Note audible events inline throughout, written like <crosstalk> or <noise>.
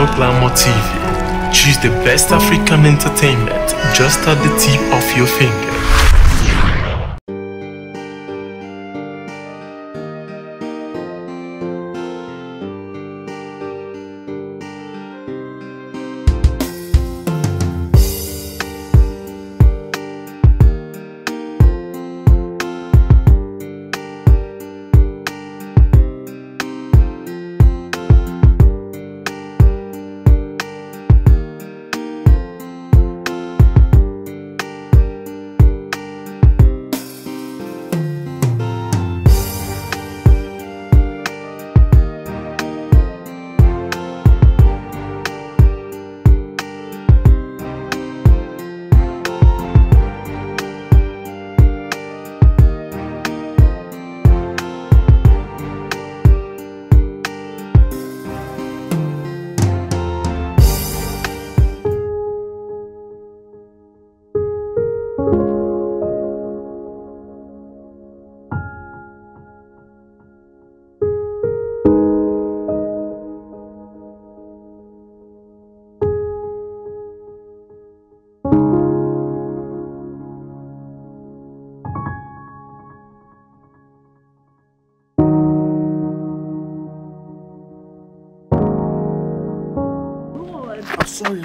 Neo Glamour TV. Choose the best African entertainment just at the tip of your finger.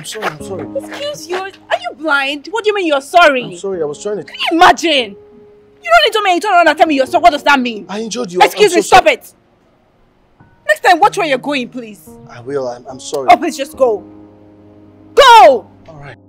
I'm sorry, I'm sorry, Excuse you. Are you blind? What do you mean you're sorry? I'm sorry, I was trying to. Can you imagine? You don't need to and turn around and tell me you're sorry. What does that mean? I injured you. Excuse I'm me, so stop it. Next time, watch where you're going, please. I will, I'm, I'm sorry. Oh, please just go. Go! Alright. Come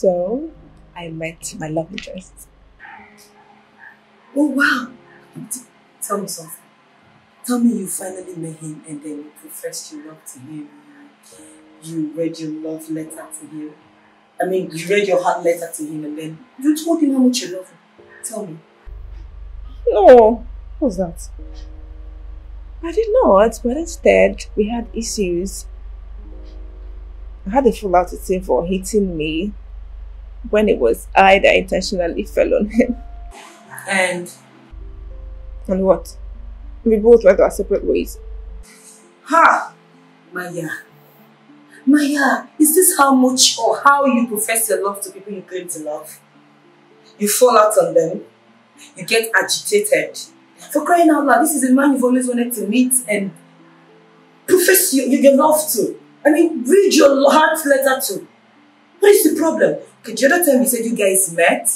So, I met my love interest. Oh wow! Tell me something. Tell me you finally met him and then you professed your love to him. You read your love letter to him. I mean, you read your heart letter to him and then you told him how much you love him. Tell me. No, what's that? I did not, but instead we had issues. I had a fallout with him for hitting me when it was I that intentionally fell on him. And And what? We both went our separate ways. ha! Maya. Maya, is this how much or how you profess your love to people you claim to love? You fall out on them, you get agitated. For crying out loud, this is a man you've always wanted to meet and profess your, your, your love to. I mean, read your heart letter to. What is the problem? Okay, the other time you said you guys met,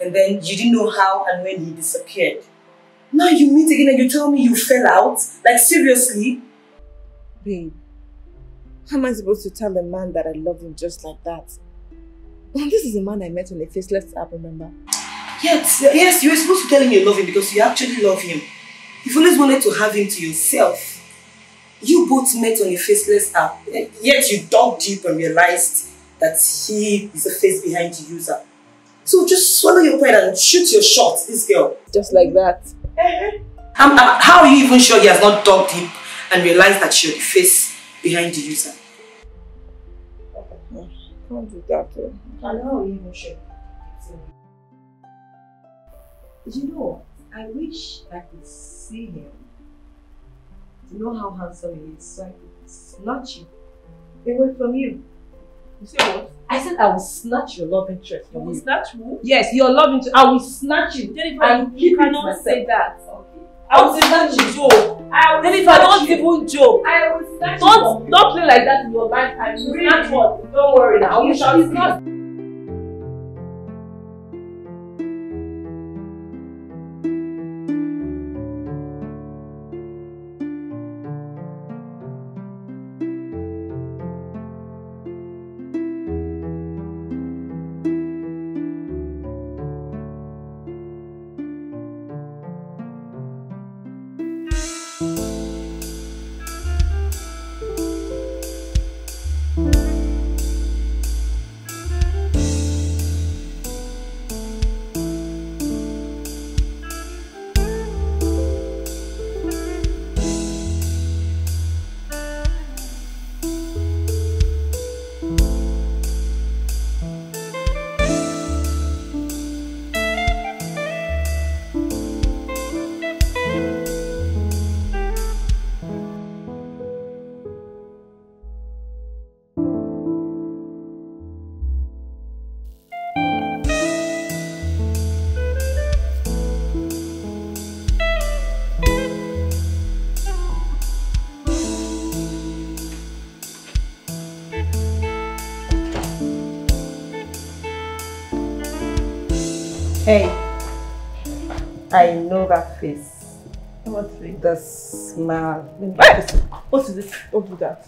and then you didn't know how and when he disappeared. Now you meet again and you tell me you fell out? Like seriously? Babe, how am I supposed to tell a man that I love him just like that? This is a man I met on a faceless app, remember? Yes, yes, you were supposed to tell him you love him because you actually love him. You've always wanted to have him to yourself. You both met on a faceless app, eh, yet you dug deep and realized that he is the face behind the user. So just swallow your pride and shoot your shot, this girl. Just like that. Eh, eh. I'm, I'm, how are you even sure he has not dug deep and realized that you're the face behind the user? Can't do that. Though. And how are you even sure? You know, I wish I could see him to know how handsome he is so I could snatch him away from you. You say what? I said I will snatch your love interest You from will you. snatch who? Yes, your love interest. I will snatch you. Jennifer, And you, you cannot myself. say that. Okay. I will snatch you. Joke. I will Jennifer, snatch don't you. even joke. I will snatch you. Don't don't play like that in your lifetime. You Really? snatch what? you. Don't worry now. You shall it's I know that face. What thing? The smile. Let me kiss it. What is this? Don't do that.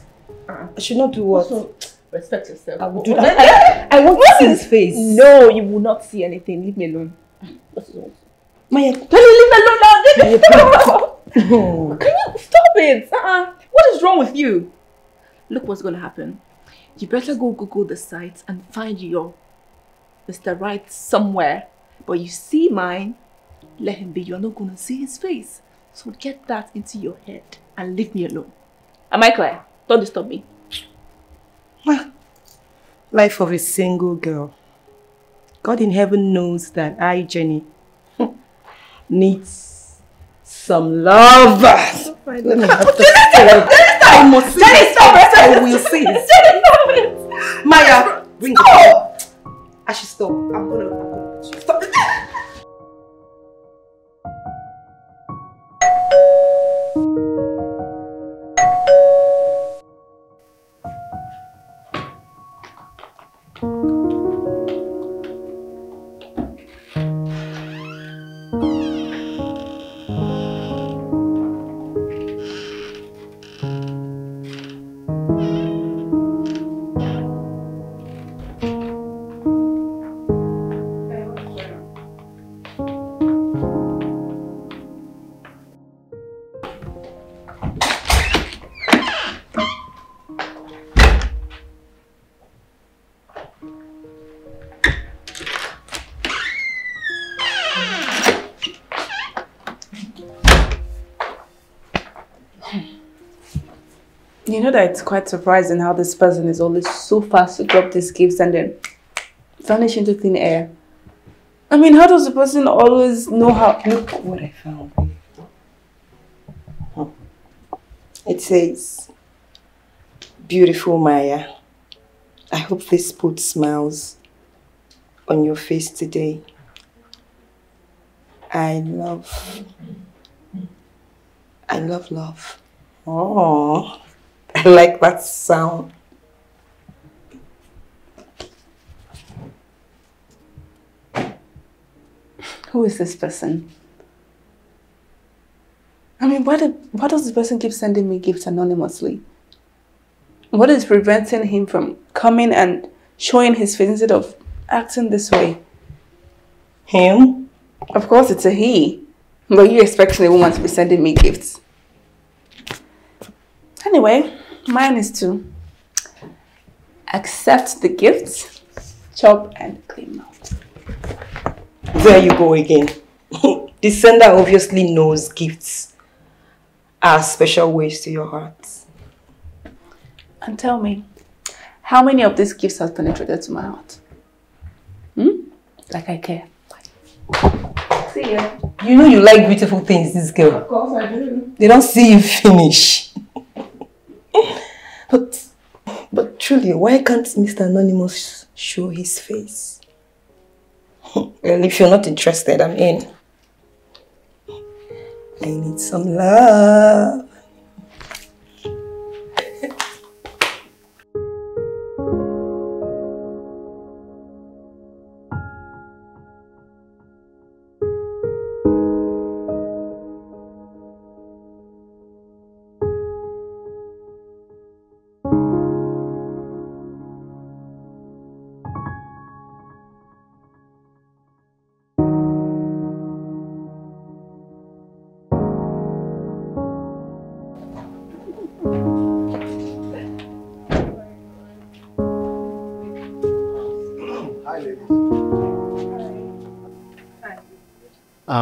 Uh-uh. I should not do what? Also, respect yourself. I will do that. I, I want to see his face. No, you will not see anything. Leave me alone. What is? Maya, Can you leave me alone now? Leave me alone. no. <laughs> Can you stop it? Uh-uh. What is wrong with you? Look what's going to happen. You better go Google the site and find your Mr. Right somewhere. But you see mine, let him be. You're not going to see his face. So get that into your head and leave me alone. Am I clear? Don't disturb me. Life of a single girl. God in heaven knows that I, Jenny, <laughs> needs some love. Let me have the I must see Jenny, stop it. I will see his Jenny, stop it! Maya, bring the phone. I should stop. I'm gonna, You know that it's quite surprising how this person is always so fast to drop these gifts and then vanish into thin air. I mean, how does the person always know how? Look what I found. It says, Beautiful Maya, I hope this puts smiles on your face today. I love, I love love. Oh, I <laughs> like that sound. Who is this person? I mean, why, did, why does this person keep sending me gifts anonymously? What is preventing him from coming and showing his face instead of acting this way? Him? Of course, it's a he. But you expecting a woman to be sending me gifts? Anyway, mine is to accept the gifts, chop and clean mouth. There you go again. <laughs> the sender obviously knows gifts are special ways to your heart. And tell me, how many of these gifts has penetrated to my heart? Hmm? Like I care. See ya. You know you like beautiful things, this girl. Of course I do. They don't see you finish. <laughs> but, but truly, why can't Mr. Anonymous show his face? <laughs> well, if you're not interested, I'm in. I need some love.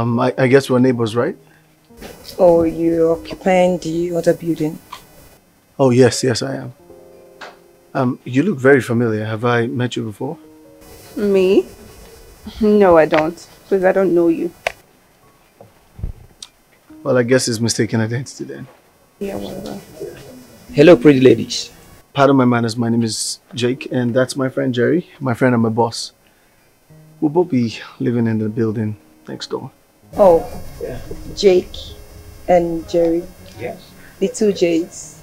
Um, I, I guess we're neighbors, right? Oh, you're occupying the other building. Oh, yes, yes, I am. Um, you look very familiar. Have I met you before? Me? No, I don't. Because I don't know you. Well, I guess it's mistaken identity then. Yeah, whatever. Hello, pretty ladies. Pardon my manners, my name is Jake, and that's my friend Jerry, my friend and my boss. We'll both be living in the building next door. Oh, Jake and Jerry. Yes. The two J's.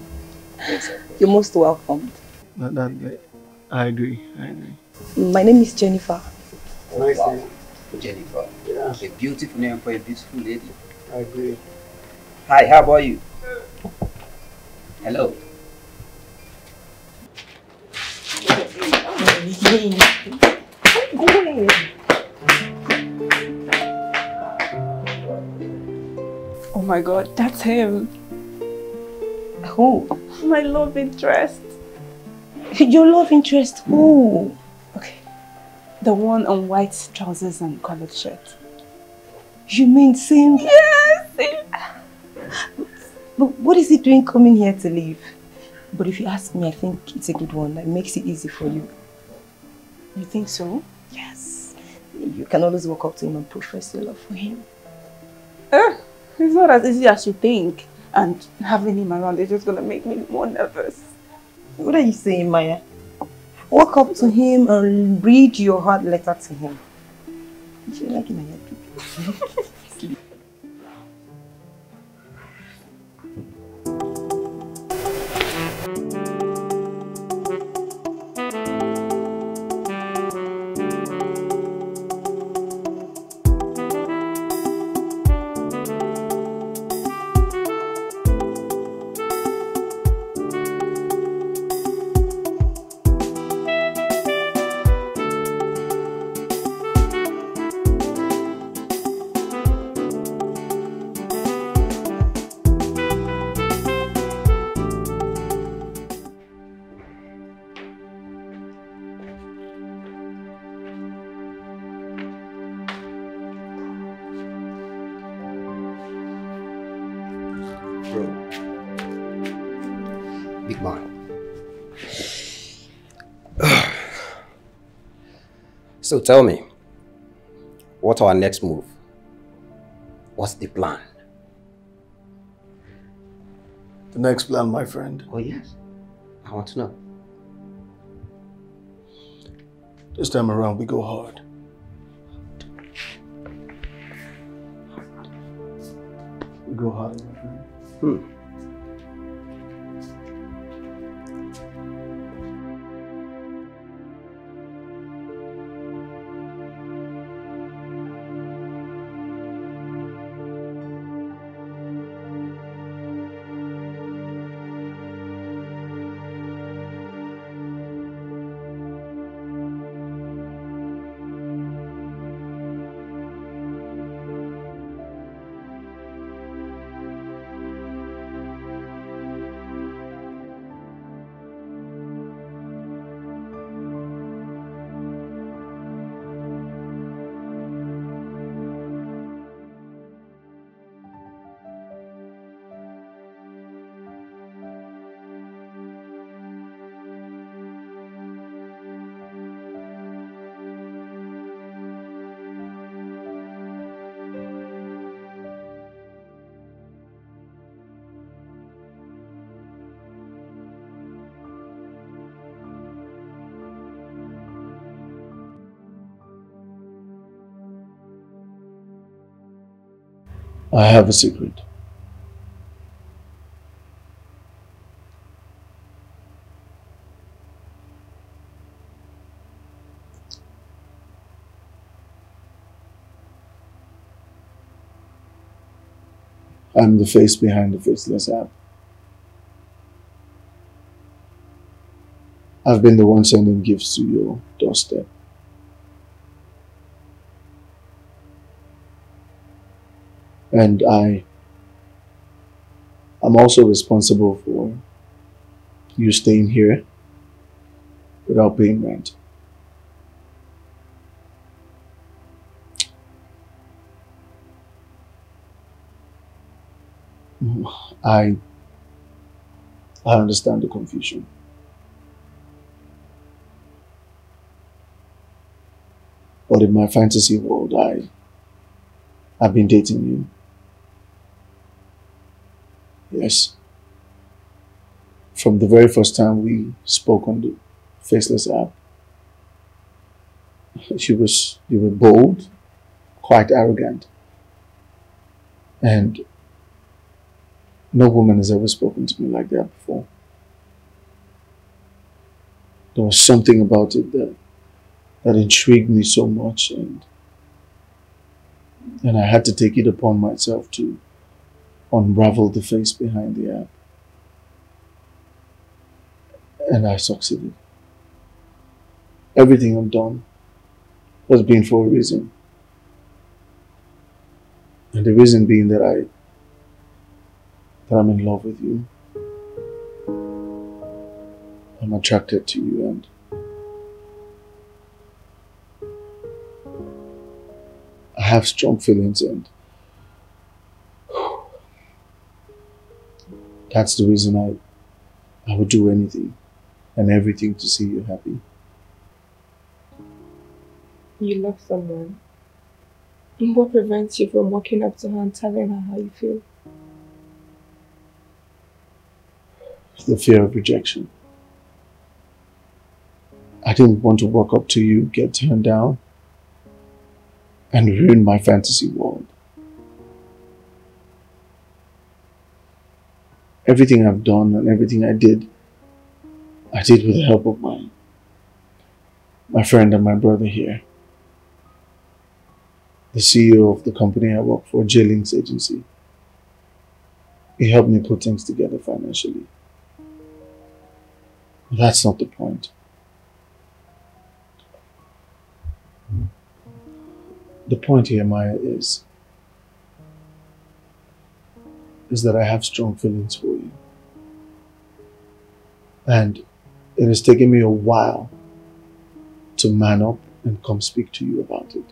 You're most welcome. That, that, that- I agree, I agree. My name is Jennifer. Oh, nice Wow. Jennifer. Yeah. A beautiful name for a beautiful lady. I agree. Hi, how about you? Hello. Oh my god, that's him. Who? My love interest. Your love interest? Who? Okay. The one on white trousers and collared shirt. You mean same? Yes! But what is he doing coming here to live? But if you ask me, I think it's a good one. It makes it easy for you. You think so? Yes. You can always walk up to him and profess your love for him. Eh, it's not as easy as you think. And having him around is just gonna make me more nervous. What are you saying, Maya? Walk up to him and read your heart letter to him. You should like him, <laughs> so tell me, what's our next move? What's the plan? The next plan, my friend. Oh, yes. I want to know. This time around, we go hard. We go hard, my friend. Hmm. I have a secret. I'm the face behind the faceless app. I've been the one sending gifts to your doorstep. And I I'm also responsible for you staying here without paying rent. I I understand the confusion. But in my fantasy world, I I've been dating you. Yes. From the very first time we spoke on the Faceless app, she was you were bold, quite arrogant, and no woman has ever spoken to me like that before. There was something about it that that intrigued me so much and and I had to take it upon myself to unravel the face behind the app. And I succeeded. Everything I've done has been for a reason. And the reason being that I that I'm in love with you. I'm attracted to you and I have strong feelings and that's the reason I I would do anything and everything to see you happy. You love someone. What prevents you from walking up to her and telling her how you feel? the fear of rejection. I didn't want to walk up to you, get turned down, and ruin my fantasy world. Everything I've done and everything I did, I did with the help of my, my friend and my brother here. The CEO of the company I work for, J Links Agency. He helped me put things together financially. But That's not the point. The point here, Maya, is is that I have strong feelings for you. And it has taken me a while to man up and come speak to you about it.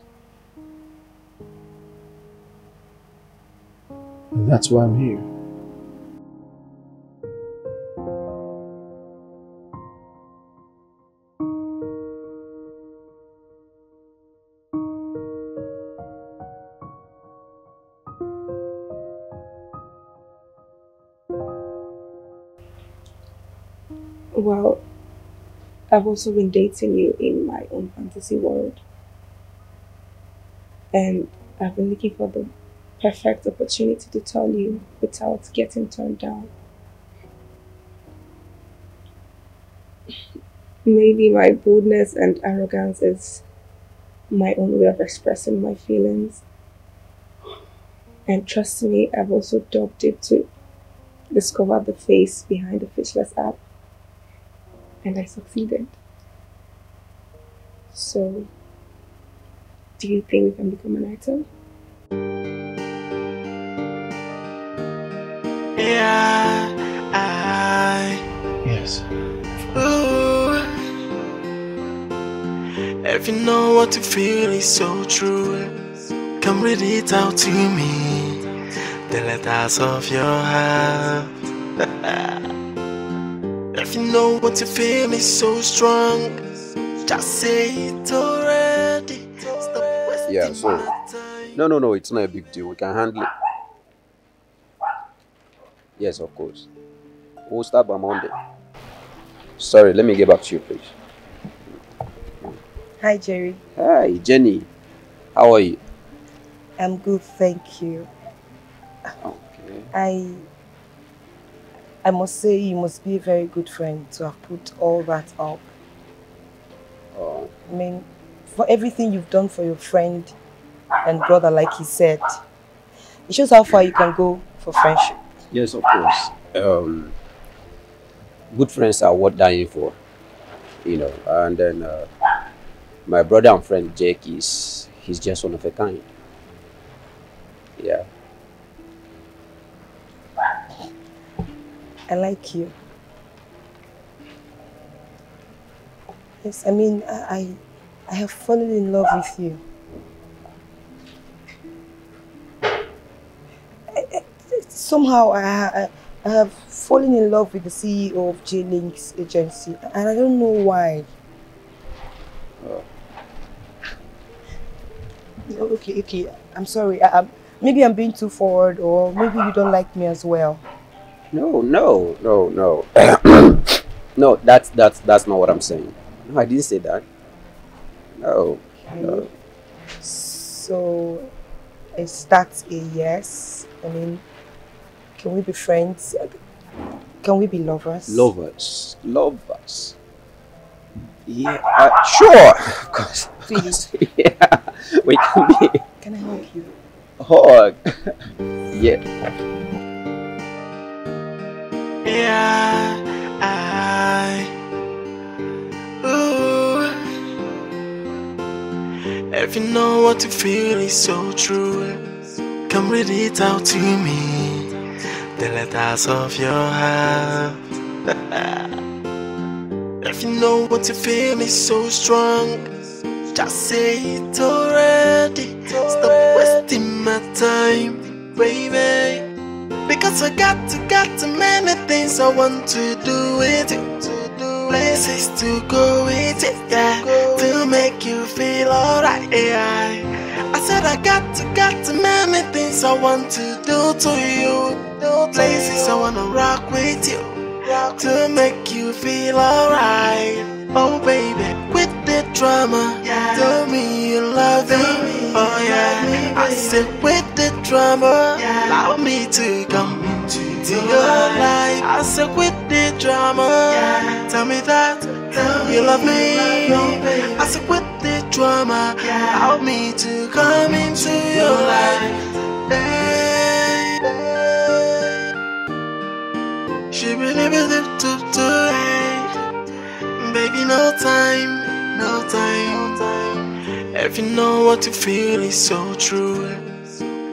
And that's why I'm here. I've also been dating you in my own fantasy world. And I've been looking for the perfect opportunity to tell you without getting turned down. Maybe my boldness and arrogance is my own way of expressing my feelings. And trust me, I've also dug deep to discover the face behind the faceless app. And I succeeded. So, do you think we can become an item? Yeah, I. Yes. Ooh. If you know what you feel is so true, come read it out to me. The letters of your heart. <laughs> if you know what you feel is so strong, just say it already. Stop wasting Yeah, so- No, no, no, it's not a big deal. We can handle it. Yes, of course. We'll start by Monday. Sorry, let me get back to you, please. Hi, Jerry. Hi, Jenny. How are you? I'm good, thank you. Okay. I I must say you must be a very good friend to have put all that up. Oh, I mean, for everything you've done for your friend and brother, like he said, it shows how far you can go for friendship. yes, of course. Um, good friends are worth dying for, you know. And then uh, my brother and friend Jake is he's just one of a kind. Yeah. I like you. Yes, I mean, I, I, I have fallen in love with you. I, I, somehow, I, I, I have fallen in love with the CEO of J-Link's agency, and I don't know why. Oh. Okay, okay, I'm sorry. I, I'm, maybe I'm being too forward, or maybe you don't like me as well. No, no, no, no. <coughs> no, that's that's that's not what I'm saying. No, I didn't say that. No. No. So, is that a yes? I mean, can we be friends? Can we be lovers? Lovers. Lovers. Yeah, uh, sure. <laughs> Of course. Of course. <laughs> Yeah. We can be Can I hug you? hug. <laughs> yeah. Yeah, I. Ooh. If you know what you feel is so true, come read it out to me. The letters of your heart. <laughs> if you know what you feel is so strong, just say it already. Stop wasting my time, baby. Because I got to, got too many things I want to do with you. Places to go with it, yeah. To make you feel alright, yeah. I said I got to, got too many things I want to do to you. Places I wanna rock with you. To make you feel alright. Oh baby, quit the drama. Tell me you love me. Oh yeah. I said quit the drama. Allow me to come into your life. I said quit the drama. Tell me that tell you love me. I said quit the drama. Allow me to come into your life. Hey, hey. She believe it to to Baby, no time, no time, no time. If you know what you feel is so true,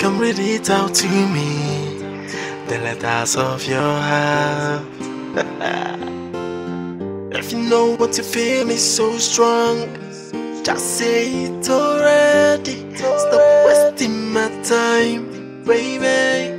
come read it out to me. The letters of your heart. <laughs> if you know what you feel is so strong, just say it already. Stop wasting my time, baby.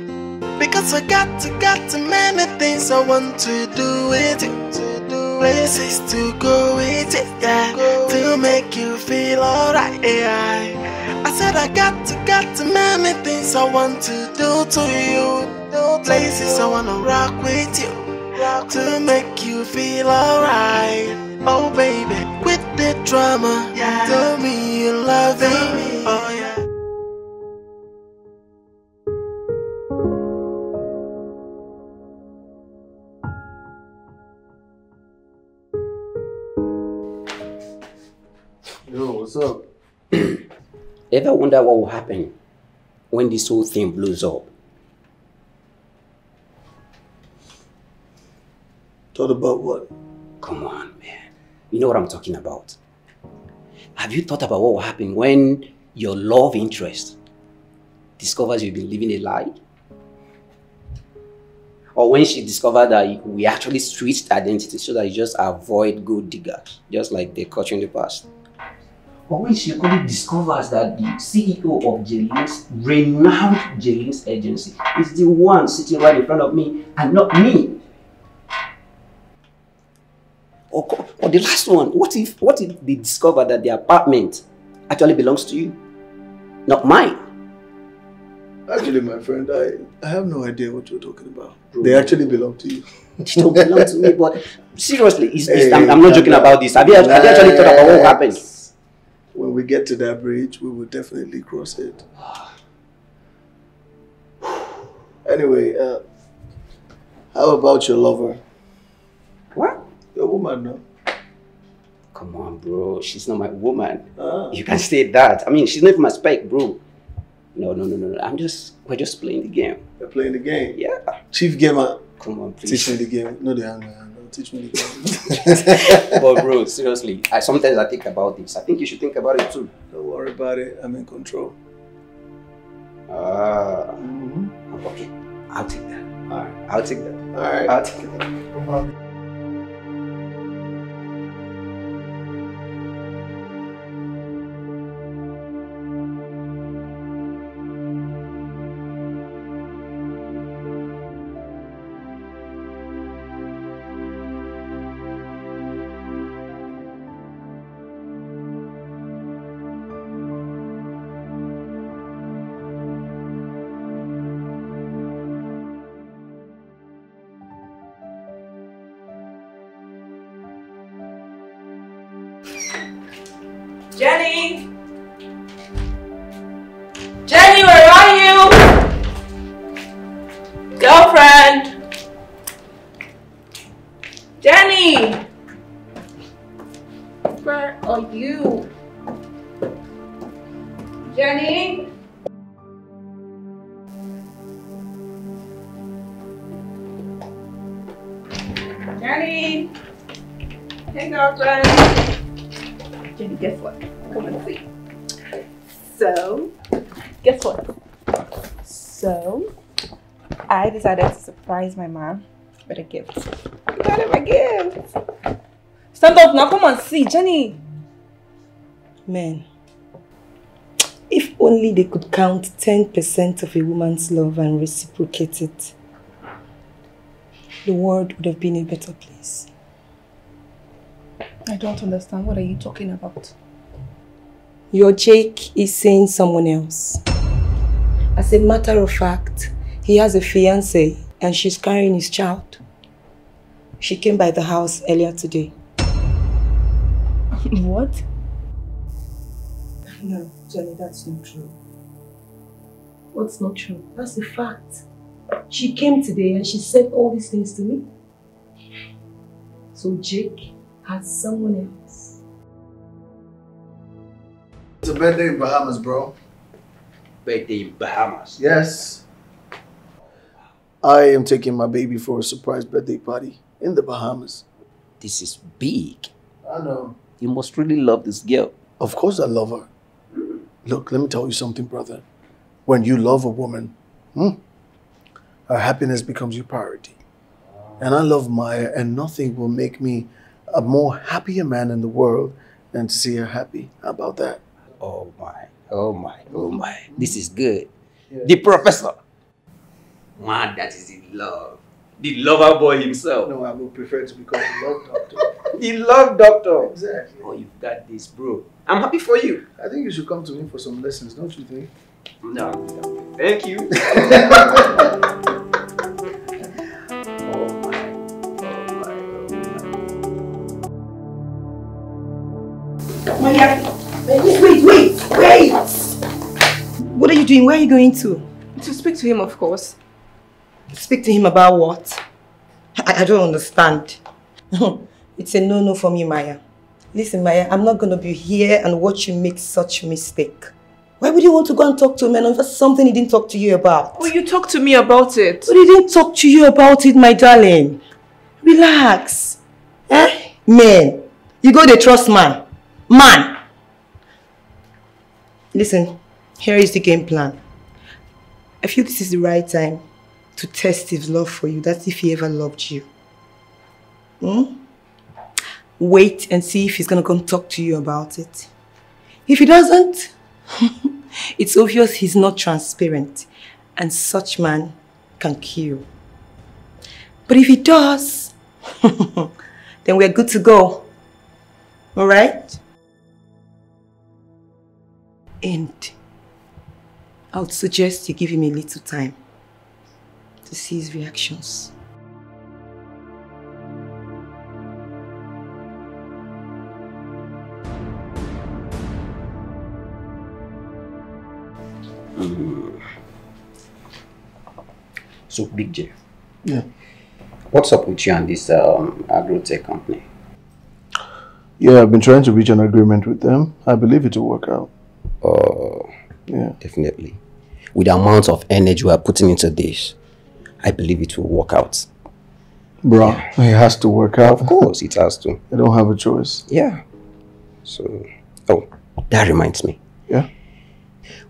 Because I got to, got too many things I want to do with you. Places to go with it, yeah. To make you feel alright, yeah. I said I got to, got too many things I want to do to you. Places I wanna rock with you. To make you feel alright. Oh baby, quit the drama. Tell me you love me. What's up? <clears throat> Ever wonder what will happen when this whole thing blows up? Thought about what? Come on, man. You know what I'm talking about. Have you thought about what will happen when your love interest discovers you've been living a lie? Or when she discovered that we actually switched identity so that you just avoid gold diggers, just like they caught you in the past. Or when she only discovers that the CEO of Jelin's renowned Jelin's agency is the one sitting right in front of me and not me. Or, or the last one, what if what if they discover that the apartment actually belongs to you, not mine? Actually, my friend, I, I have no idea what you're talking about. They actually belong to you. They don't belong to me, but seriously, it's, it's, Hey, I'm, I'm not joking about this. Have you, have you actually thought about what happened? When we get to that bridge, we will definitely cross it. <sighs> Anyway, uh, how about your lover? What? Your woman, no? Come on, bro. She's not my woman. Ah. You can say that. I mean, she's not even my spec, bro. No, no, no, no, no. I'm just, we're just playing the game. You're playing the game. Yeah. Chief gamer. Come on, please. Teach me the game. No, the anger. No, teach me the game. <laughs> but bro, seriously, I sometimes I think about this. I think you should think about it too. Don't worry about it. I'm in control. Ah, Mm-hmm. okay. I'll take that. All right. I'll take that. All right. I'll take that. Jenny! Hey, girlfriend! Jenny, guess what? Come and see. So, guess what? So, I decided to surprise my mom with a gift. I got him a gift. Stand up now, come and see, Jenny. Man, if only they could count 10% of a woman's love and reciprocate it, the world would have been a better place. I don't understand. What are you talking about? Your Jake is seeing someone else. As a matter of fact, he has a fiance and she's carrying his child. She came by the house earlier today. <laughs> what? No, Jenny, that's not true. What's not true? That's a fact. She came today and she said all these things to me. So Jake has someone else. It's a birthday in Bahamas, bro. Birthday in Bahamas. Yes. I am taking my baby for a surprise birthday party in the Bahamas. This is big. I know. You must really love this girl. Of course I love her. Look, let me tell you something, brother. When you love a woman, hmm, her happiness becomes your priority. And I love Maya, and nothing will make me a more happier man in the world than to see her happy. How about that? Oh my, oh my, oh my. This is good. The professor. Man, that is in love. The lover boy himself. No, I would prefer to be called the love doctor. <laughs> The love doctor. exactly. Oh, you've got this, bro. I'm happy for you. I think you should come to me for some lessons, don't you think? No. thank you. <laughs> wait, wait, wait, wait! What are you doing? Where are you going to? To speak to him, of course. Speak to him about what? I, I don't understand. <laughs> it's a no-no for me, Maya. Listen, Maya, I'm not going to be here and watch you make such mistake. Why would you want to go and talk to a man over something he didn't talk to you about? Well, you talk to me about it. But he didn't talk to you about it, my darling. Relax. Eh? Man, you go the trust man. Man. Listen, here is the game plan. I feel this is the right time to test his love for you. That's if he ever loved you. Hmm? Wait and see if he's gonna come talk to you about it. If he doesn't, <laughs> it's obvious he's not transparent and such man can kill. But if he does, <laughs> then we're good to go. Alright? And I would suggest you give him a little time to see his reactions. So, Big J. Yeah. What's up with you and this um, agrotech company? Yeah, I've been trying to reach an agreement with them. I believe it will work out. Oh, Yeah. definitely. With the amount of energy we are putting into this, I believe it will work out. Bro, it has to work out. Of course, it has to. <laughs> I don't have a choice. Yeah. So, oh, that reminds me. Yeah.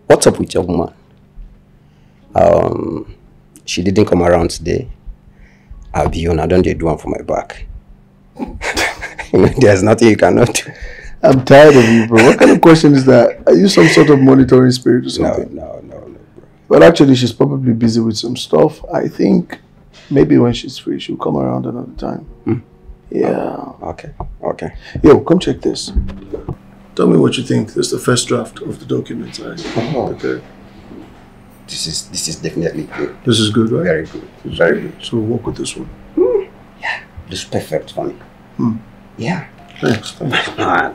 What's up with your woman? Um, she didn't come around today. I'll be on. I don't do one for my back. <laughs> you know, there's nothing you cannot do. I'm tired of you, bro. What kind of question is that? Are you some sort of monitoring spirit or something? no, no, no, bro. But actually, she's probably busy with some stuff. I think maybe when she's free, she'll come around another time. Hmm. Yeah. Okay, okay. Yo, come check this. Tell me what you think. This is the first draft of the document I Oh, prepared. this is this is definitely good. This is good, right? Very good. This is good. So we'll work with this one. Yeah. This is perfect for me. Hmm. Yeah. Thanks. Thanks. Man.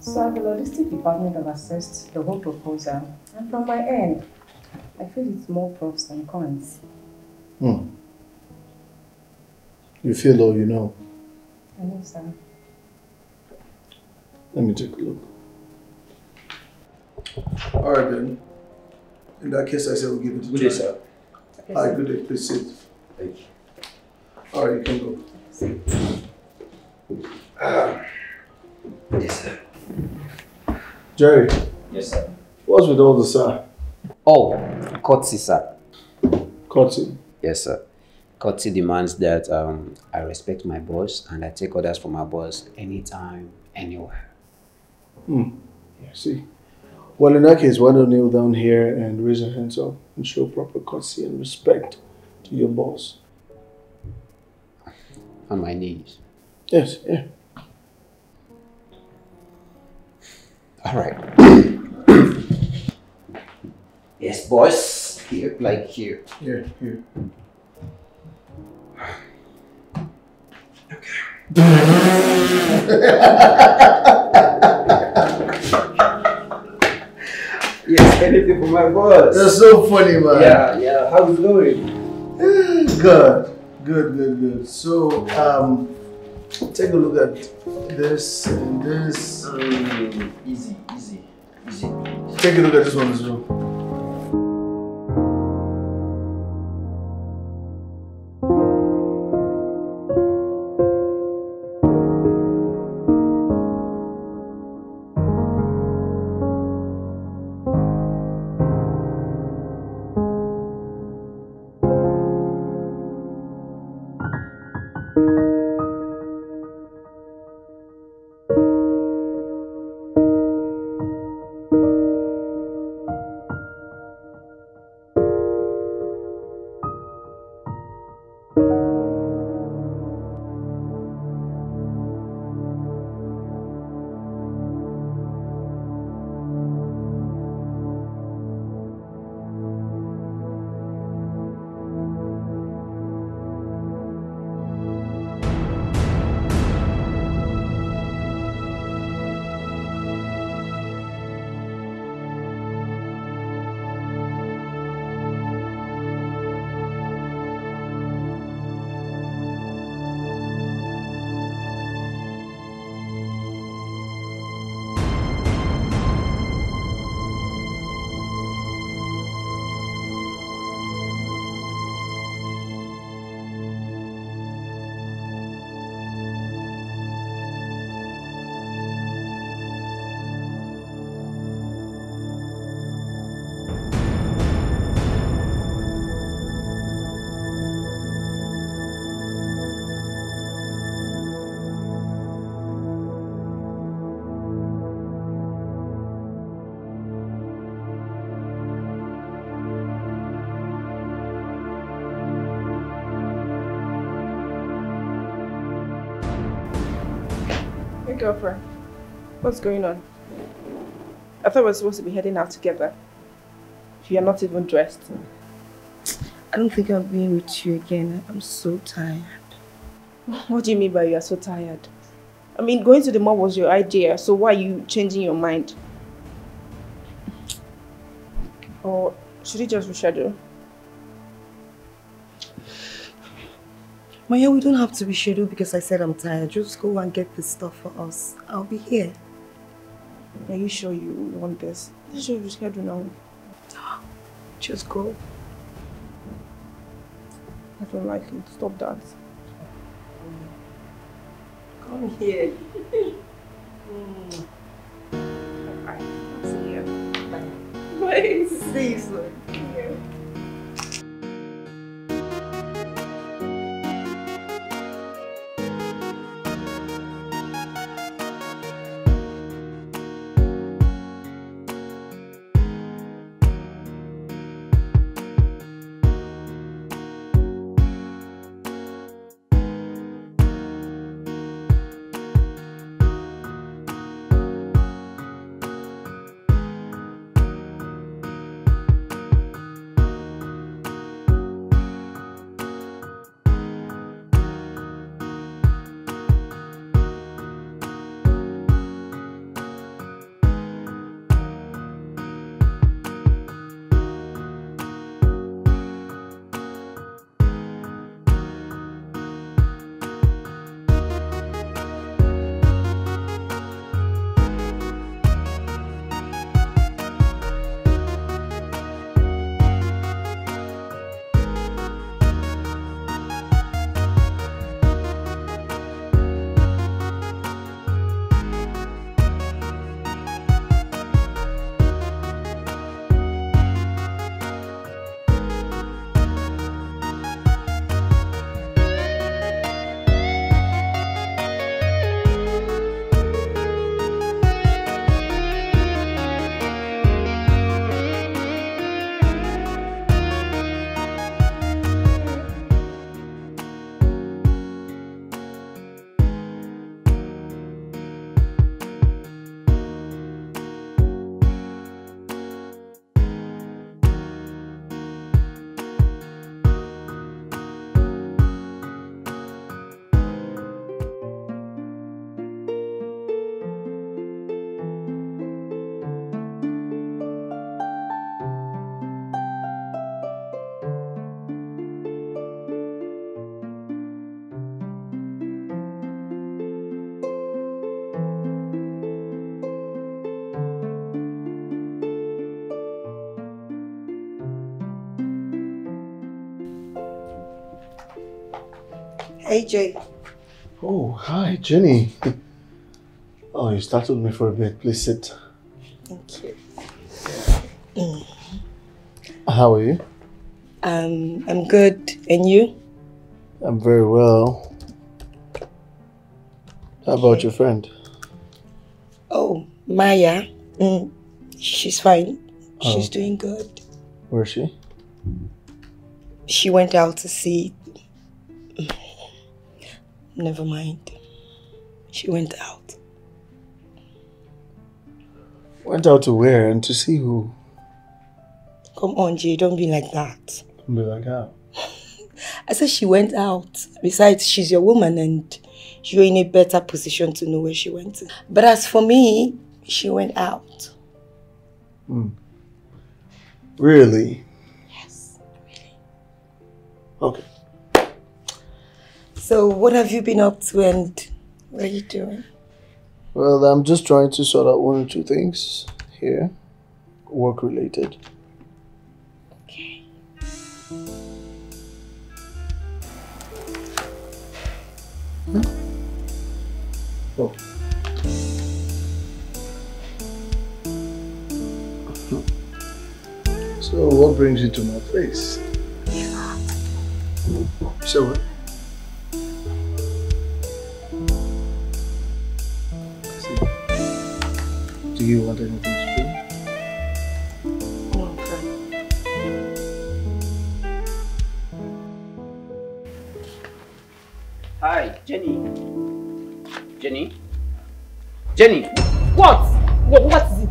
So the logistic department have assessed the whole proposal, and from my end, I feel it's more pros than cons. Hmm. You feel all you know. I know, sir. Let me take a look. All right, then. In that case, I say we'll give it a Good try. day, sir. All right, good day. Please sit. Thank you. All right, you can go. Yes, sir. Jerry, Yes, sir. what's with all the sir? Oh, courtesy, sir. Courtesy. Yes, sir. Courtesy demands that um, I respect my boss and I take orders from my boss anytime, anywhere. Hmm. Yeah, see. Well, in that case, why don't kneel down here and raise your hands up and show proper courtesy and respect to your boss? On my knees. Yes, yeah. All right. <coughs> yes, boss. Here, like here. Here, here. Yes, <laughs> <laughs> for my boss. That's so funny, man. Yeah, yeah. How's it going? <sighs> Good, good, good, good. So, um, take a look at this and this. Mm, easy, easy, easy. Take a look at this one as well. Girlfriend. What's going on? I thought we were supposed to be heading out together. You're not even dressed. I don't think I'll be with you again. I'm so tired. What do you mean by you are so tired? I mean, going to the mall was your idea, so why are you changing your mind? Or should we just reschedule? Maya, we don't have to reschedule because I said I'm tired. Just go and get the stuff for us. I'll be here. Are you sure you want this? Let's just reschedule now. <gasps> Just go. I don't like it. Stop that. Come here. Alright, <laughs> see you. Bye. <laughs> See you soon. Jay. Oh, hi, Jenny. Oh, you startled me for a bit. Please sit. Thank you. How are you? Um, I'm good. And you? I'm very well. How about your friend? Oh, Maya. Mm, she's fine. She's Oh. doing good. Where's she? She went out to see. Never mind. She went out. Went out to where and to see who? Come on, Jay, don't be like that. Don't be like how? <laughs> I said she went out. Besides, she's your woman and you're in a better position to know where she went to. But as for me, she went out. Hmm. Really? Yes, really. Okay. So, what have you been up to and what are you doing? Well, I'm just trying to sort out one or two things here, work related. Okay. Hmm? Oh. So, what brings you to my place? So Do you want anything to drink? No, fine. Hi, Jenny. Jenny? Jenny! What? What? What is it?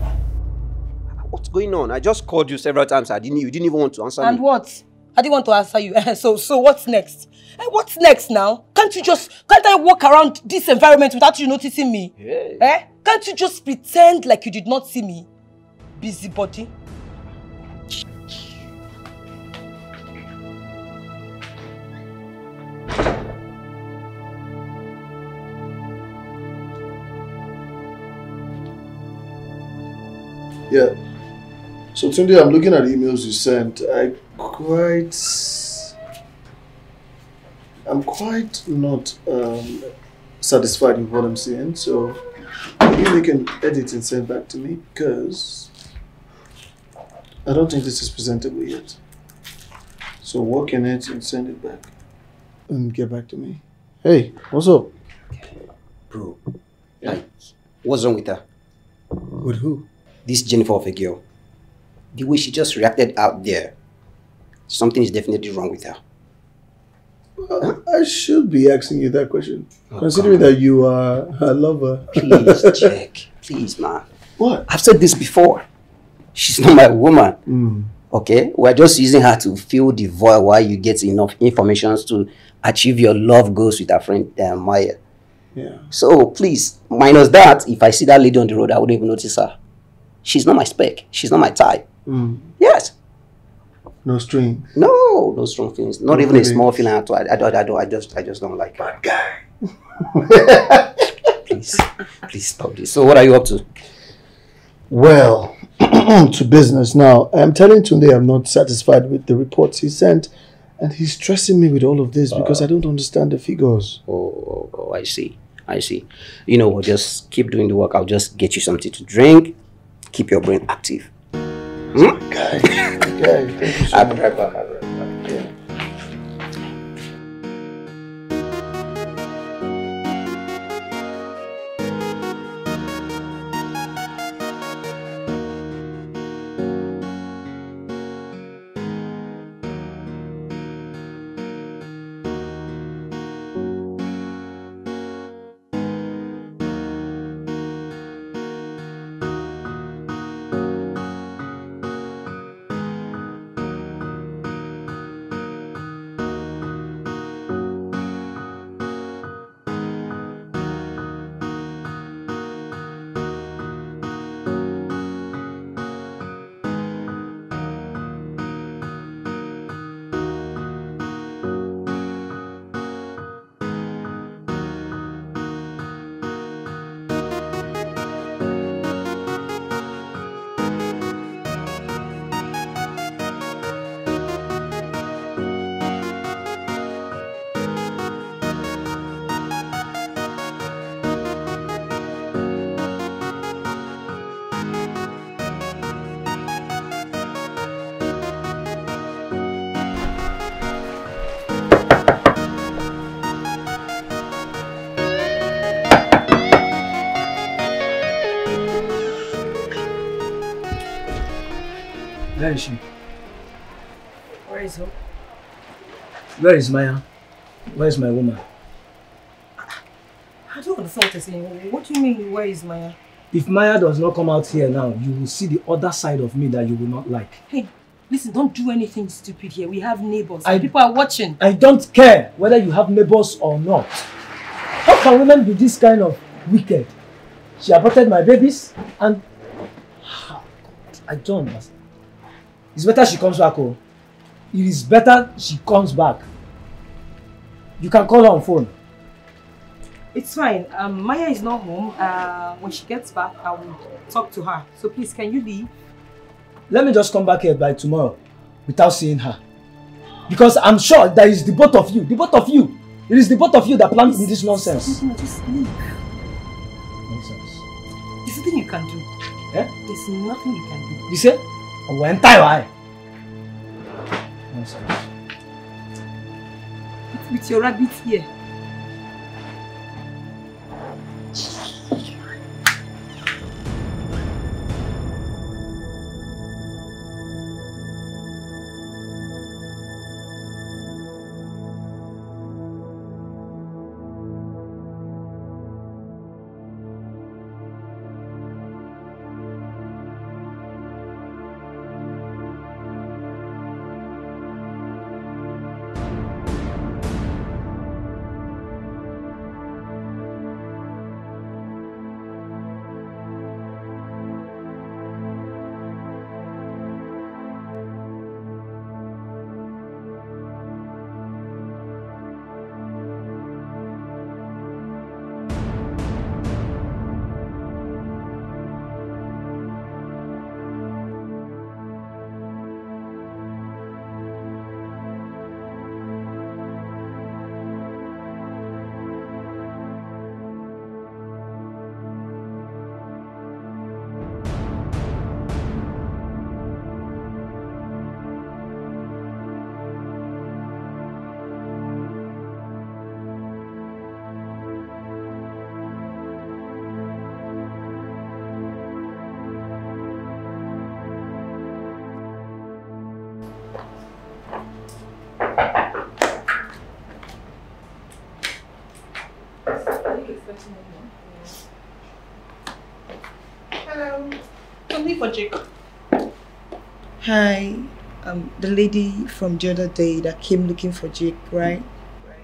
What's going on? I just called you several times. I didn't you didn't even want to answer And me. what? I didn't want to answer you. <laughs> so, so what's next? Eh, what's next now? Can't you just, can't I walk around this environment without you noticing me? Hey. Eh? Can't you just pretend like you did not see me? Busybody. Yeah. So Tunde, I'm looking at the emails you sent. I quite, I'm quite not um, satisfied with what I'm seeing. So maybe you can edit and send back to me because I don't think this is presentable yet. So work in it and send it back and get back to me. Hey, what's up? Bro, like, what's wrong with her? With who? This Jennifer of a girl. The way she just reacted out there. Something is definitely wrong with her. Well, I should be asking you that question, Oh, considering that you are her lover. Please, <laughs> check. Please, man. What? I've said this before. She's not my woman. Mm. Okay? We're just using her to fill the void while you get enough information to achieve your love goals with our friend uh, Maya. Yeah. So please, minus that, if I see that lady on the road, I wouldn't even notice her. She's not my spec. She's not my type. Mm. Yes. No string. No, no strong feelings. Not No even a small feeling at all. I, I, don't- I, don't. I just, I just don't like. Bad guy. <laughs> Please, please stop this. So what are you up to? Well, <clears throat> to business now. I'm telling Tunde I'm not satisfied with the reports he sent, and he's stressing me with all of this because uh. I don't understand the figures. Oh, oh, oh, I see. I see. You know what? Just keep doing the work. I'll just get you something to drink. Keep your brain active. Guy, guy, thank you so be much. Where is Maya? Where is my woman? I don't understand what you're saying. What do you mean, where is Maya? If Maya does not come out here now, you will see the other side of me that you will not like. Hey, listen, don't do anything stupid here. We have neighbors. I- People are watching. I don't care whether you have neighbors or not. How can women be this kind of wicked? She aborted my babies and <sighs> I don't understand. It's better she comes back home. It is better she comes back. You can call her on phone. It's fine. Um, Maya is not home. Uh, when she gets back, I will talk to her. So please, can you leave? Let me just come back here by tomorrow without seeing her. Because I'm sure that is the both of you. The both of you. It is the both of you that planned this nonsense. No, just leave. Nonsense. There's nothing you can do. Eh? There's nothing you can do. You say? Oh, when time With, with your rabbit here. For Jake. Hi, um, the lady from the other day that came looking for Jake, right? right?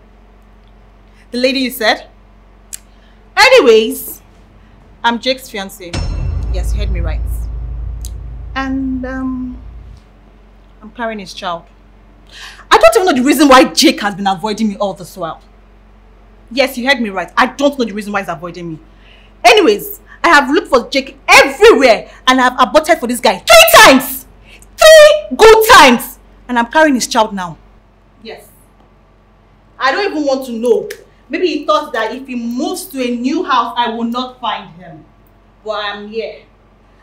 The lady you said? Anyways, I'm Jake's fiance. Yes, you heard me right. And um, I'm carrying his child. I don't even know the reason why Jake has been avoiding me all this while. Yes, you heard me right. I don't know the reason why he's avoiding me. Anyways, I have looked for Jake everywhere and I have aborted for this guy three times! Three good times! And I'm carrying his child now. Yes. I don't even want to know. Maybe he thought that if he moves to a new house, I will not find him. But I'm here.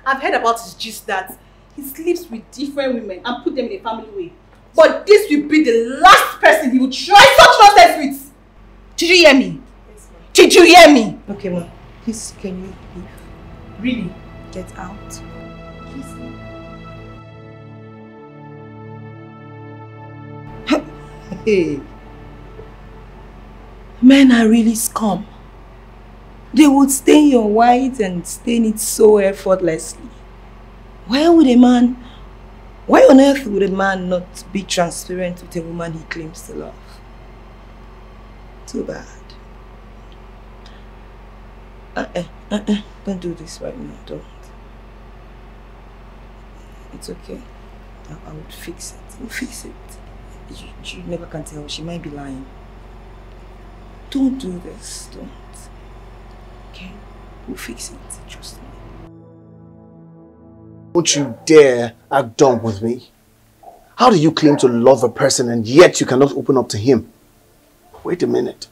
I've heard about his gist that he sleeps with different women and put them in a family way. But this will be the last person he will try such nonsense with. Did you hear me? Yes, ma'am. Did you hear me? Okay, ma'am. Please, can you? Really? Get out. <laughs> hey. Men are really scum. They would stain your white and stain it so effortlessly. Why would a man, why on earth would a man not be transparent with a woman he claims to love? Too bad. Uh-uh, uh-uh. Don't do this right now, don't. It's okay. I, I would fix it. We'll fix it. You, you never can tell. She might be lying. Don't do this. Don't. Okay? We'll fix it. Trust me. Don't you dare act dumb with me. How do you claim to love a person and yet you cannot open up to him? Wait a minute.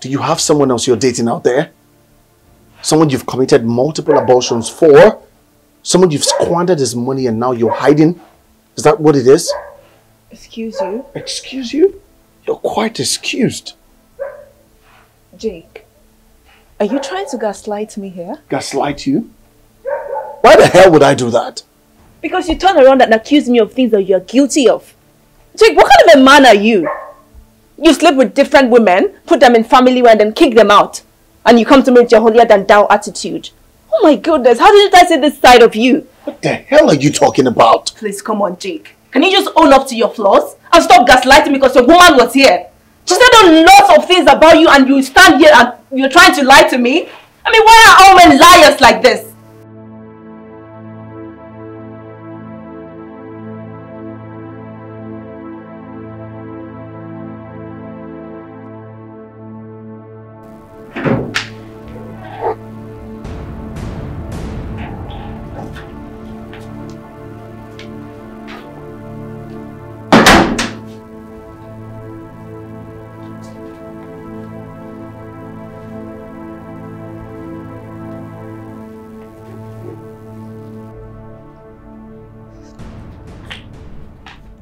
Do you have someone else you're dating out there? Someone you've committed multiple abortions for? Someone you've squandered his money and now you're hiding? Is that what it is? Excuse you? Excuse you? You're quite excused. Jake, are you trying to gaslight me here? Gaslight you? Why the hell would I do that? Because you turn around and accuse me of things that you're guilty of. Jake, what kind of a man are you? You sleep with different women, put them in family and then kick them out. And you come to me with your holier than thou attitude. Oh my goodness, how did I see this side of you? What the hell are you talking about? Please, come on, Jake. Can you just own up to your flaws and stop gaslighting because your woman was here? She said a lot of things about you and you stand here and you're trying to lie to me? I mean, why are all men liars like this?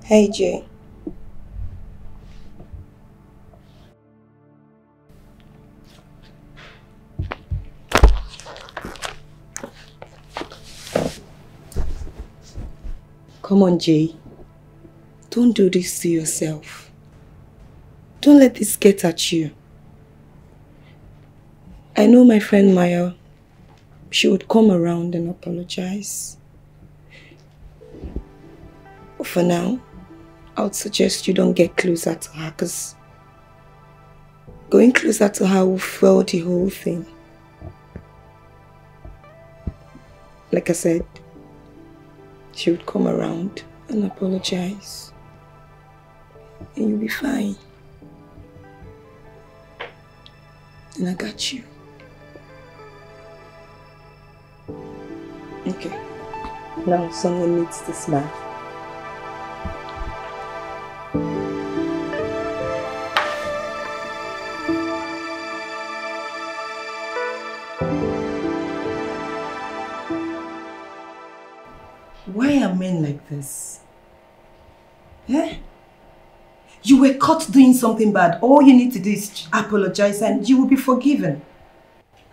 Hey, Jay. Come on, Jay. Don't do this to yourself. Don't let this get at you. I know my friend Maya. She would come around and apologize. For now, I would suggest you don't get closer to her because going closer to her will fuel the whole thing. Like I said, she would come around and apologize. And you'll be fine. And I got you. Okay. Now someone needs to smile. Men like this? Eh? You were caught doing something bad. All you need to do is apologize and you will be forgiven.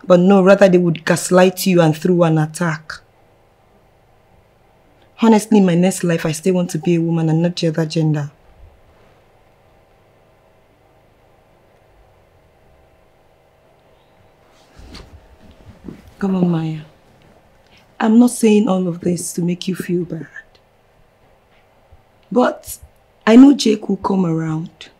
But no, rather they would gaslight you and throw an attack. Honestly, in my next life, I still want to be a woman and not the other gender. Come on, Maya. I'm not saying all of this to make you feel bad. But I know Jake will come around.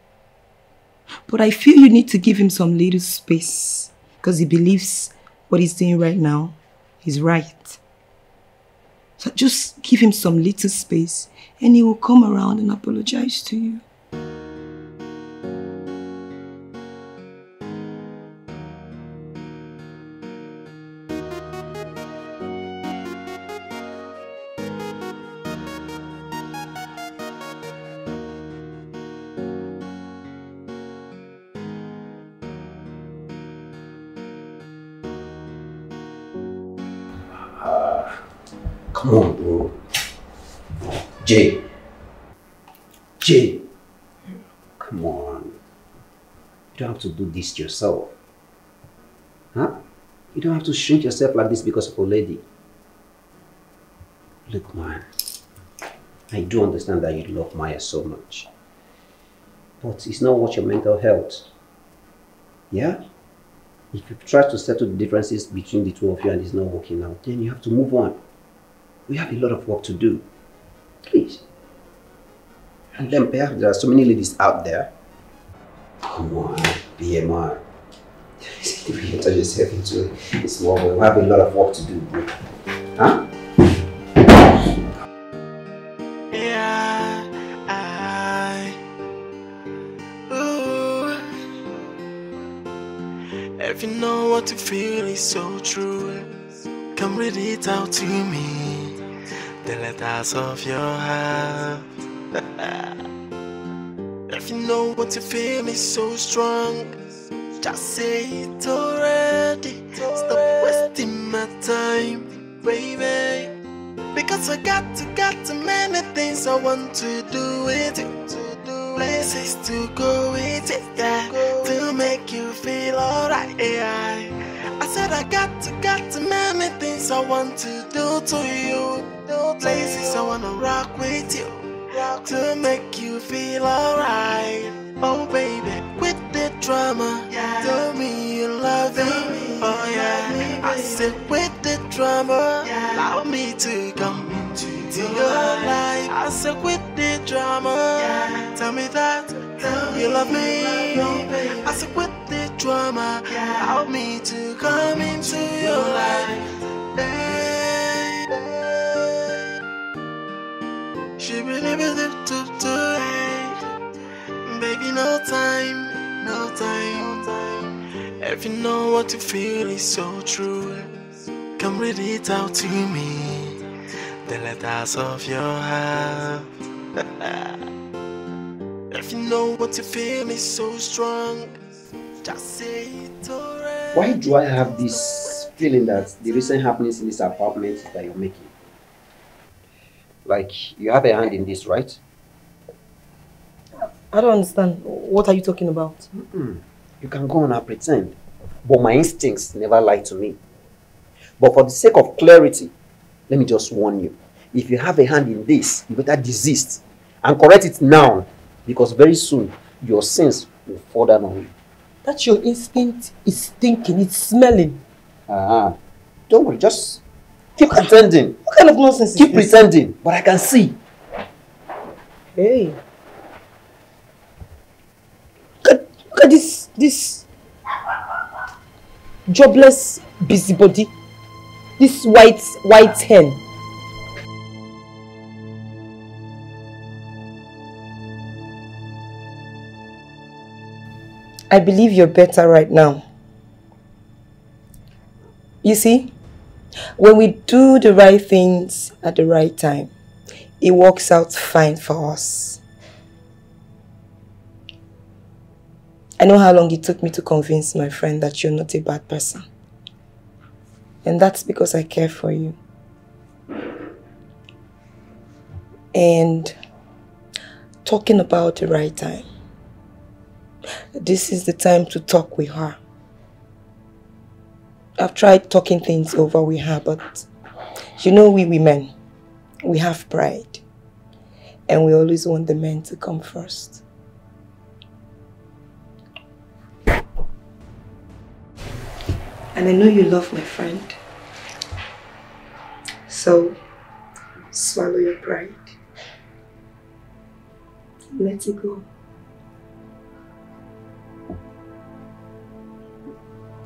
But I feel you need to give him some little space because he believes what he's doing right now is right. So just give him some little space and he will come around and apologize to you. Jay. Jay. Come on. You don't have to do this yourself. Huh? You don't have to shrink yourself like this because of a lady. Look, man. I do understand that you love Maya so much. But it's not what your mental health. Yeah? If you try to settle the differences between the two of you and it's not working out, then you have to move on. We have a lot of work to do. Please. And then perhaps there are so many ladies out there. Come on, man. if you enter yourself into a small we have a lot of work to do, bro. Huh? If you know what you feel is so true, come read it out to me. The letters of your heart. <laughs> if you know what you feel is so strong, just say it already. Stop wasting my time, baby. Because I got to, got too many things I want to do with you. Places to go with it, yeah. To make you feel alright, yeah. I said I got to, got too many things I want to do to you. Places I wanna rock with you. To make you feel alright. Oh baby, quit the drama. Tell me you love me. Oh yeah. I said quit the drama. Allow me to come into your life. I said quit the drama. Tell me that you love me. I said quit the drama. Allow me to come into your life. Hey, She believe it to to Baby, no time, no time. If you know what you feel is so true, come read it out to me. The letters of your heart. <laughs> if you know what you feel is so strong, just say it already. Why do I have this feeling that the recent happenings in this apartment that you're making? Like, you have a hand in this, right? I don't understand. What are you talking about? Mm-mm. You can go on and pretend. But my instincts never lie to me. But for the sake of clarity, let me just warn you. If you have a hand in this, you better desist and correct it now. Because very soon, your sins will fall down on you. That your instinct is thinking, it's smelling. Ah, don't worry, just keep pretending. What kind of nonsense is Keep this? pretending, but I can see. Hey. Look at, look at this, this jobless busybody. This white, white hen. I believe you're better right now. You see, when we do the right things at the right time, it works out fine for us. I know how long it took me to convince my friend that you're not a bad person. And that's because I care for you. And talking about the right time. This is the time to talk with her. I've tried talking things over with her, but you know we women, we have pride. And we always want the men to come first. And I know you love my friend. So, swallow your pride. Let it go.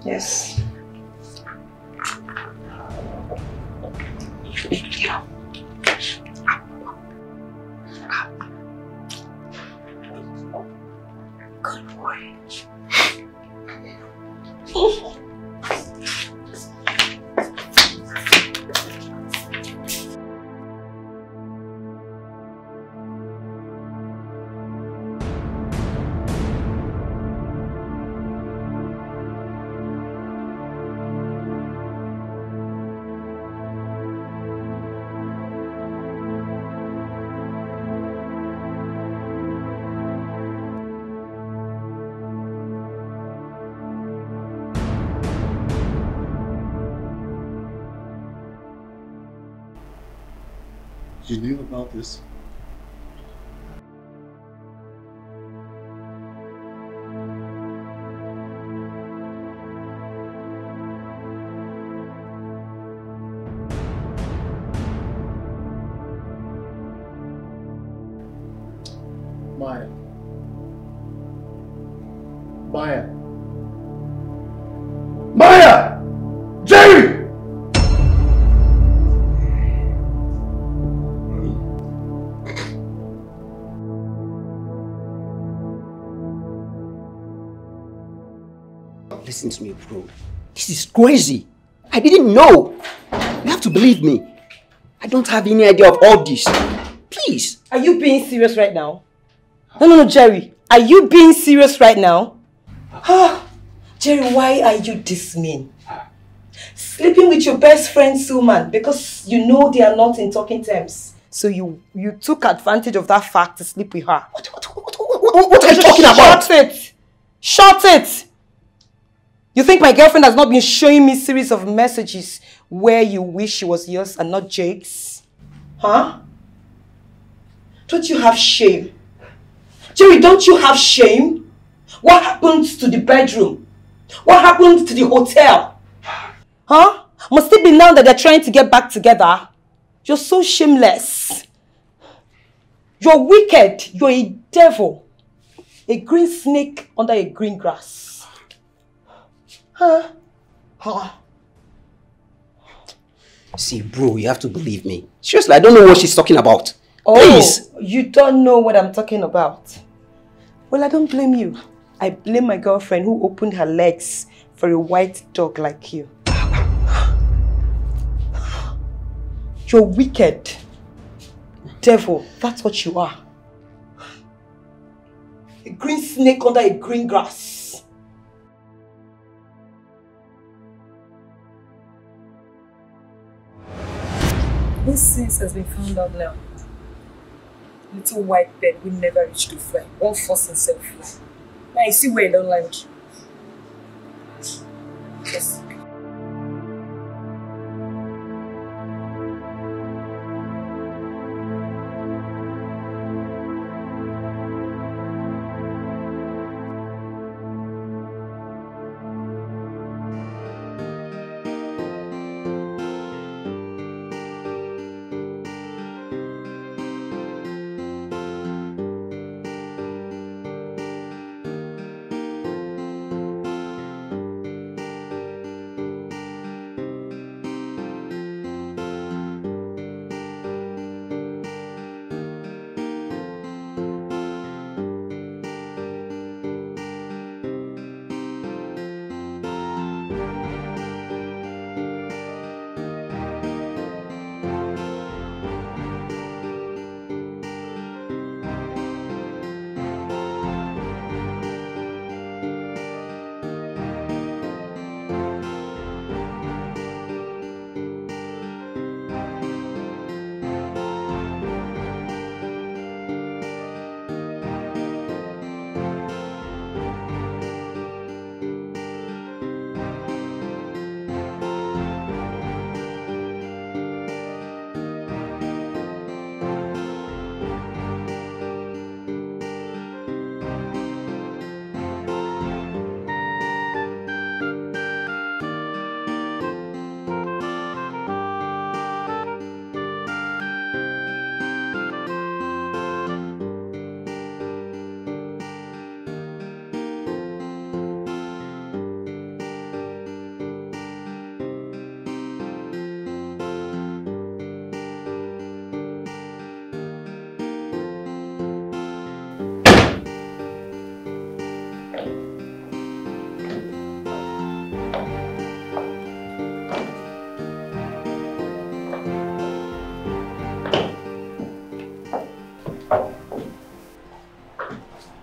Yes. Good boy. <laughs> You knew about this? Listen to me, bro. This is crazy. I didn't know. You have to believe me. I don't have any idea of all this. Please. Are you being serious right now? No, no, no, Jerry. Are you being serious right now? Ah, Jerry, why are you this mean? Sleeping with your best friend Suman because you know they are not in talking terms. So you you took advantage of that fact to sleep with her. What, what, what, what, what are you talking about? Shut it! Shut it! You think my girlfriend has not been showing me series of messages where you wish she was yours and not Jake's? Huh? Don't you have shame? Jerry, don't you have shame? What happened to the bedroom? What happened to the hotel? Huh? Must it be now that they're trying to get back together? You're so shameless. You're wicked. You're a devil. A green snake under a green grass. Huh? Huh? See, bro, you have to believe me. Seriously, I don't know what she's talking about. Oh, Please. you don't know what I'm talking about. Well, I don't blame you. I blame my girlfriend who opened her legs for a white dog like you. You're wicked. Devil, that's what you are. A green snake under a green grass. This sense has been found out now. Little white bird will never reach to fly. Won't force himself fly. Now you see where he don't land. Yes.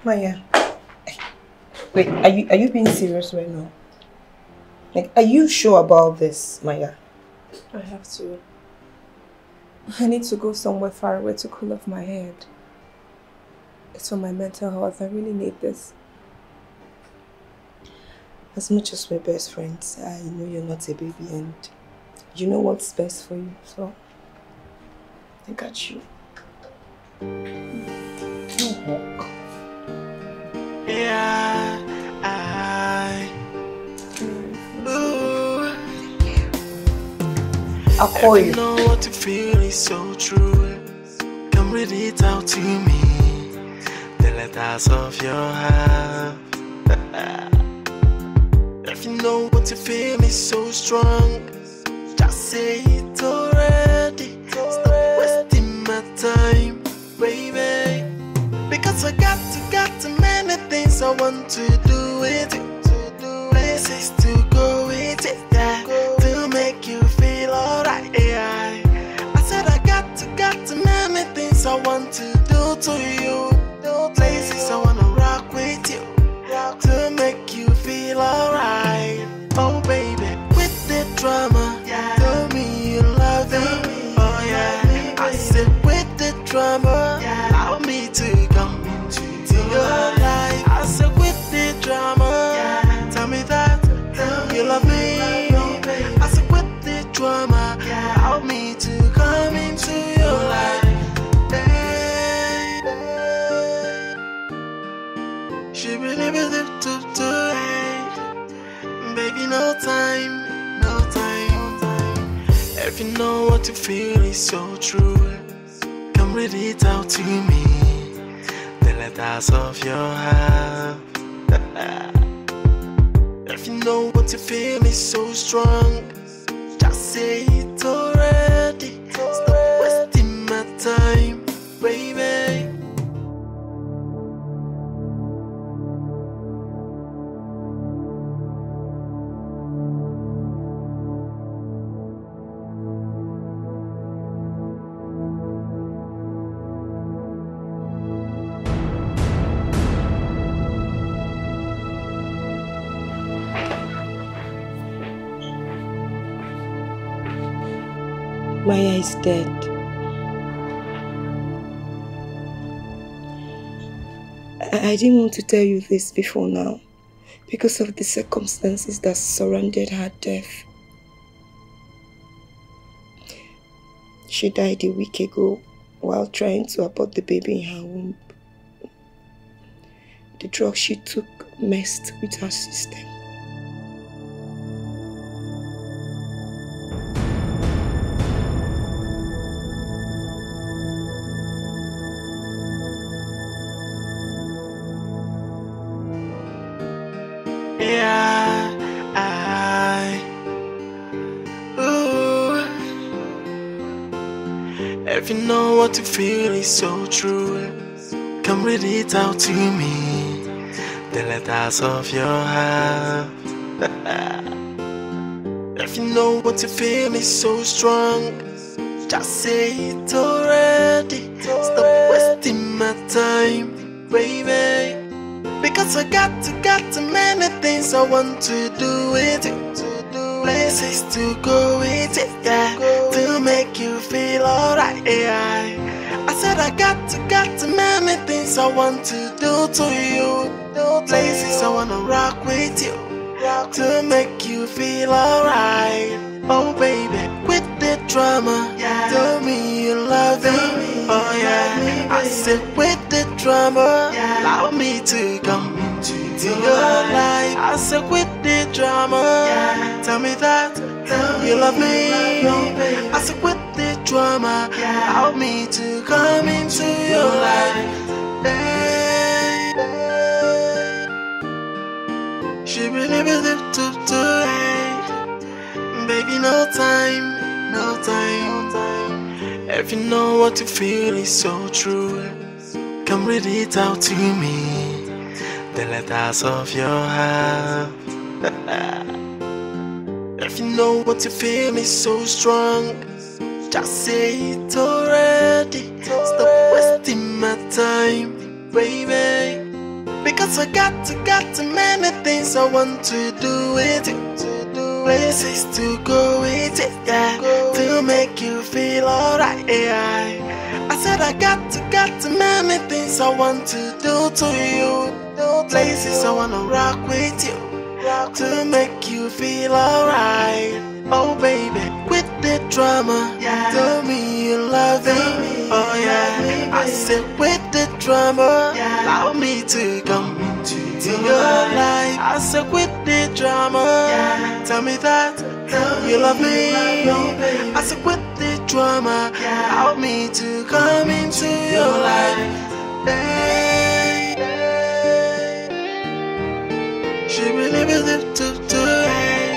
Maya. Wait, are you are you being serious right now? Like, are you sure about this, Maya? I have to. I need to go somewhere far away to cool off my head. It's for my mental health. I really need this. As much as we're best friends, I know you're not a baby and you know what's best for you, so I got you. I. I'll call If you. you know what you feel is so true. Come read it out to me. The letters of your heart. <laughs> if you know what you feel is so strong, just say it already. Stop wasting my time, I want to do it. Places to go with it, yeah. To make you feel alright, yeah. I said I got to, got to many things I want to do to you. Know what you feel is so true, come read it out to me. The letters of your heart. <laughs> if you know what you feel is so strong, just say is dead. I, I didn't want to tell you this before now because of the circumstances that surrounded her death. She died a week ago while trying to abort the baby in her womb. The drug she took messed with her system. So true, come read it out to me. The letters of your heart. <laughs> if you know what you feel is so strong, just say it already. Stop wasting my time, baby. Because I got to, got to many things I want to do with you. Places to go with it, yeah. To make you feel alright, yeah. I said I got to, got to many things I want to do to you. Places I wanna rock with you. To make you feel alright. Oh baby, with the drama. Tell me you love me. Oh yeah. I said with the drama. Allow me to come into your life. I said with the drama. Tell me that you love me. I said with drama. Allow me to come into your life. Hey, hey. She really believed to do. Baby, no time, no time, no time. If you know what you feel is so true, come read it out to me. The letters of your heart. <laughs> if you know what you feel is so strong, just say it already. Stop wasting my time, baby. Because I got to, got to many things I want to do with you. Places to go with it, yeah. To make you feel alright, yeah. I said I got to, got to many things I want to do to you. Places I wanna rock with you. To make you feel alright. Oh baby, quit the drama. Tell me you love me. Oh yeah. I said quit the drama. Allow me to come into your life. I said quit the drama. Tell me that you love me. I said quit the drama. Allow me to come into your life. Hey, hey. She really believed to do it.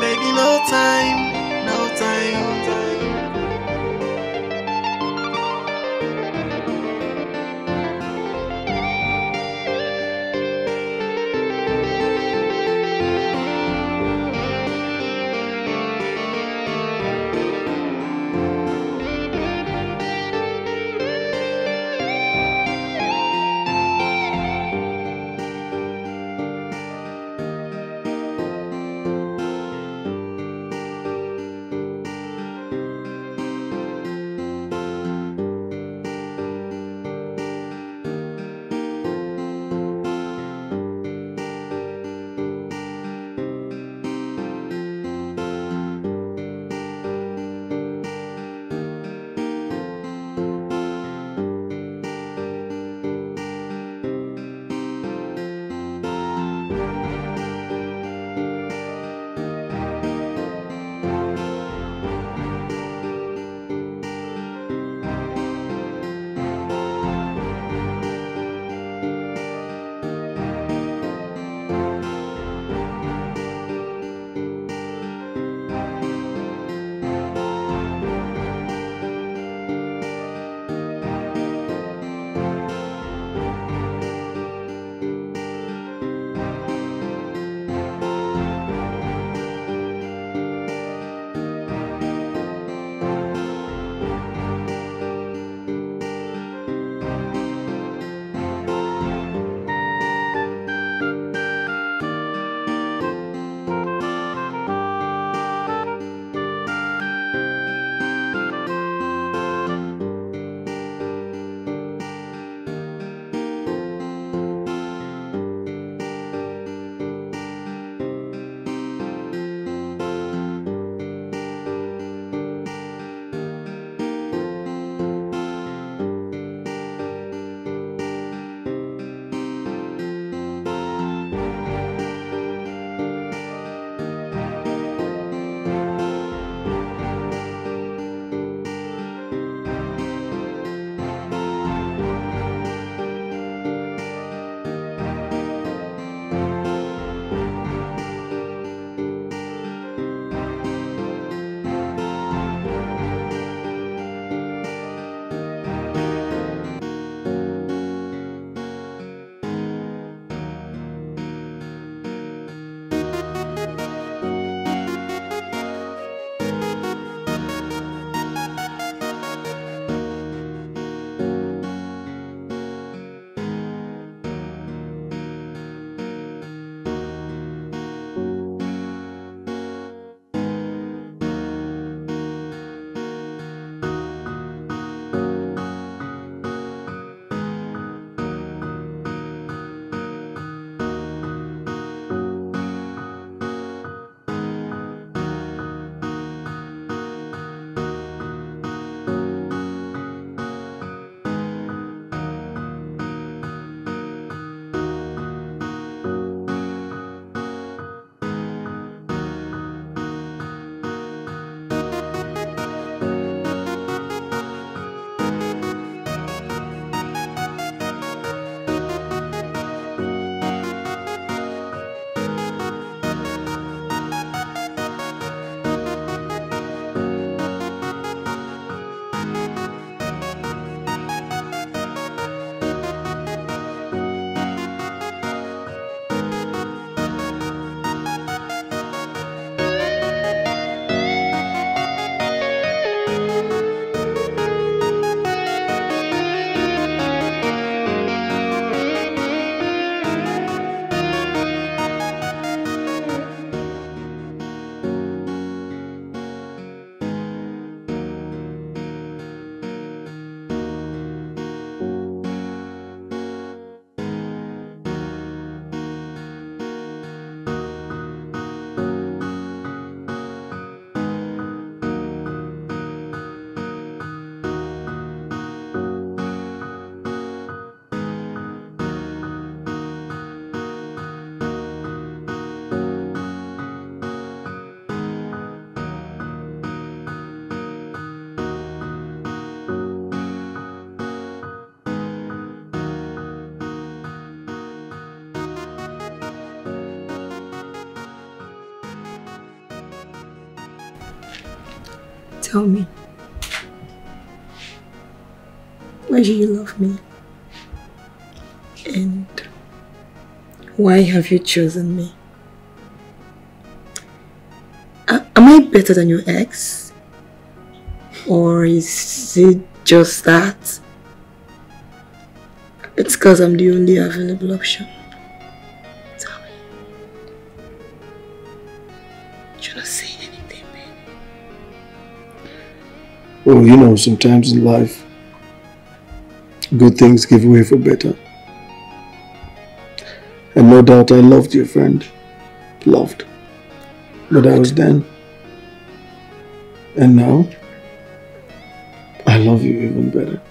Baby, no time, Tell me. Why do you love me? And why have you chosen me? Am I better than your ex? Or is it just that? It's because I'm the only available option. Well, you know, sometimes in life, good things give way for better. And no doubt I loved your friend. Loved. But I was then. And now, I love you even better.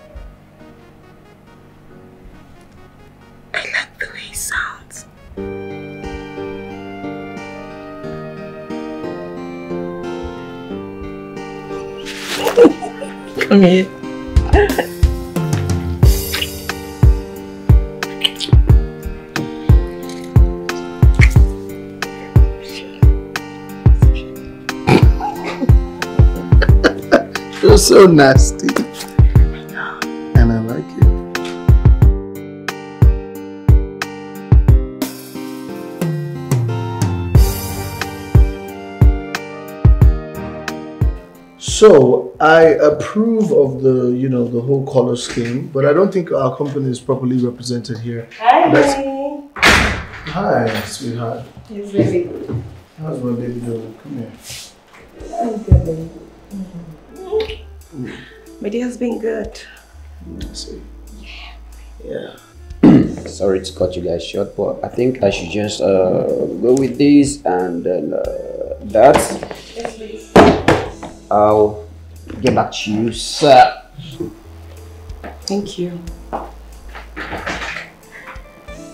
Come here. You're so nasty. And I like it. So I approve of the, you know, the whole color scheme, but I don't think our company is properly represented here. Hi, Let's- honey. Hi, sweetheart. Yes, baby. How's my baby doing? Come here. I'm good, baby. My day has been good. Let's see. Yeah. <clears throat> Sorry to cut you guys short, but I think I should just uh, go with this and then uh, that. Yes, please. I'll get back to you, sir. Thank you.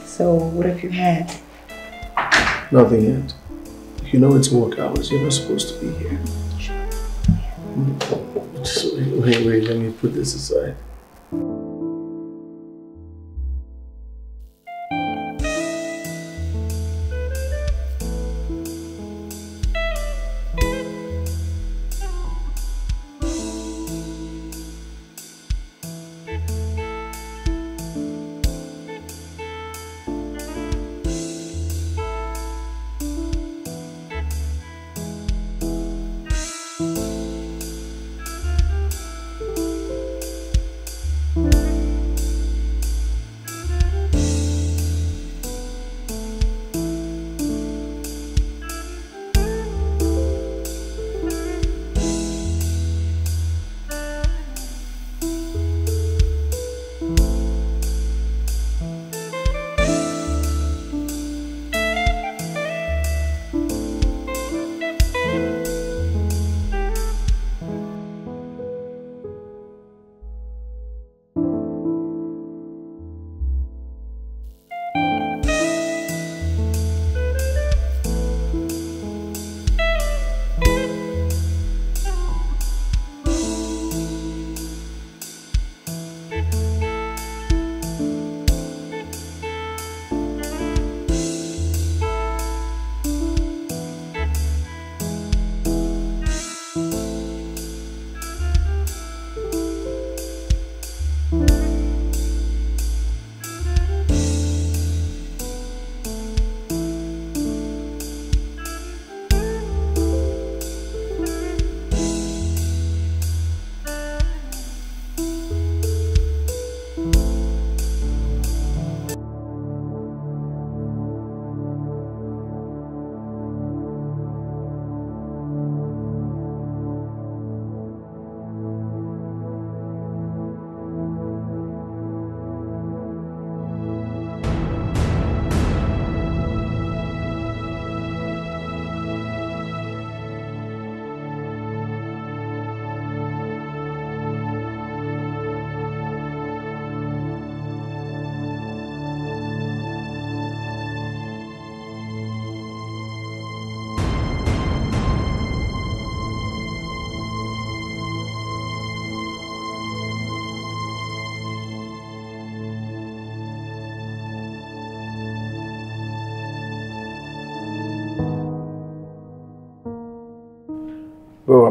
So, what have you had? Nothing yet. You know it's work hours. You're not supposed to be here. Mm. Just wait, wait, wait. Let me put this aside.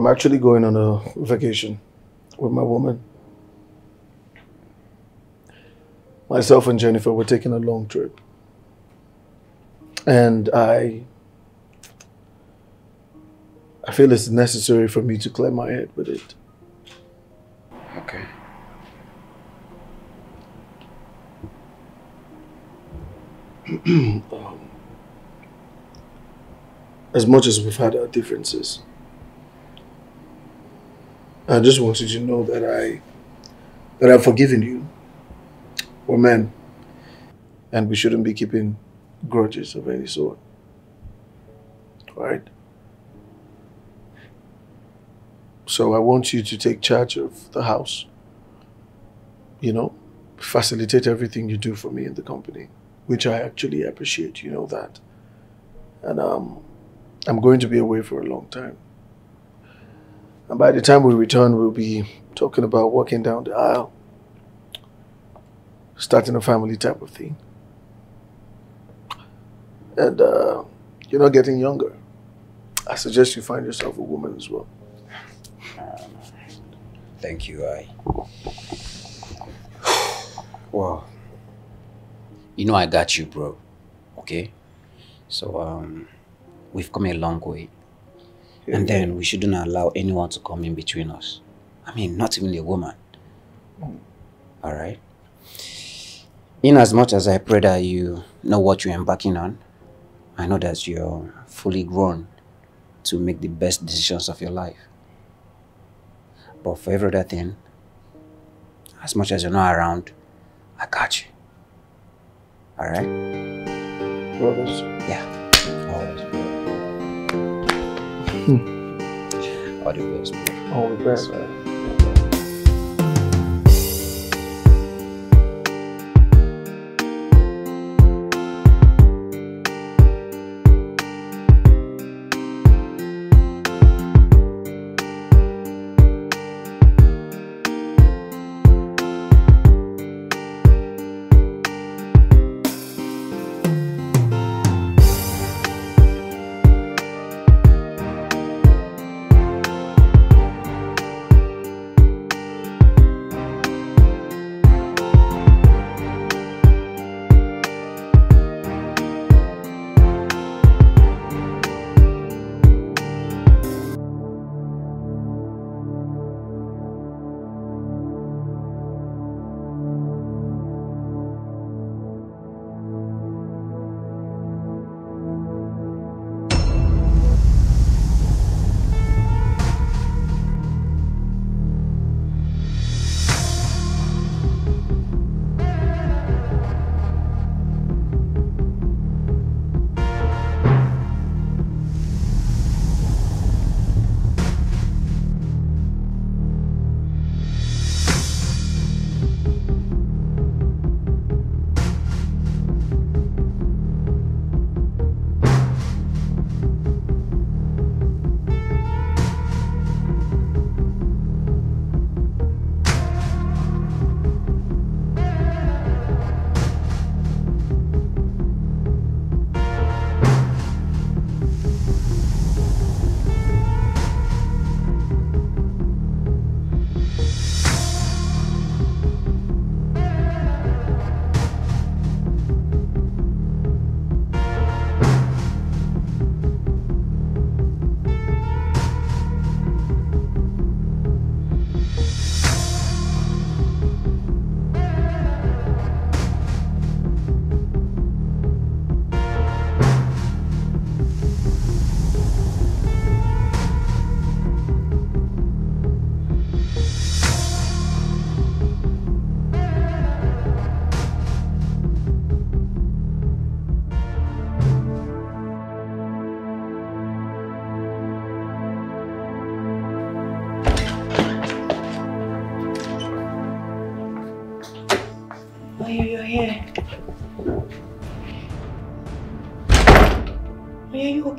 I'm actually going on a vacation with my woman. Myself and Jennifer were taking a long trip. And I I feel it's necessary for me to clear my head with it. Okay. <clears throat> um, as much as we've had our differences, I just wanted you to know that I that I've forgiven you. We're men, and we shouldn't be keeping grudges of any sort. Right? So I want you to take charge of the house. You know, facilitate everything you do for me in the company, which I actually appreciate. You know that. And um, I'm going to be away for a long time. And by the time we return, we'll be talking about walking down the aisle, starting a family type of thing. And uh, you're not getting younger. I suggest you find yourself a woman as well. Thank you, I. Wow. You know I got you, bro. Okay? So, um, we've come a long way. And then we shouldn't allow anyone to come in between us. I mean, not even a woman. Hmm. Alright? In as much as I pray that you know what you're embarking on, I know that you're fully grown to make the best decisions of your life. But for every other thing, as much as you're not around, I got you. Alright? Brothers. Yeah. All the best,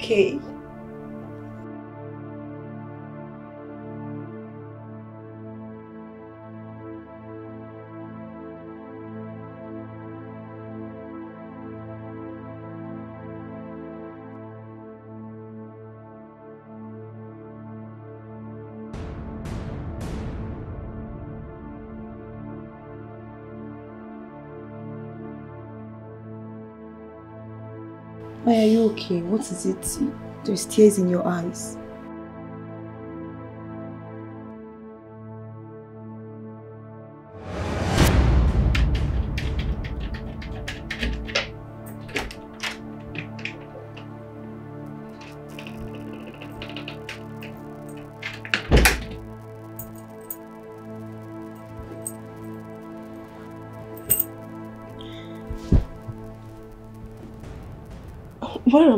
okay? Why are you okay? What is it? There's tears in your eyes.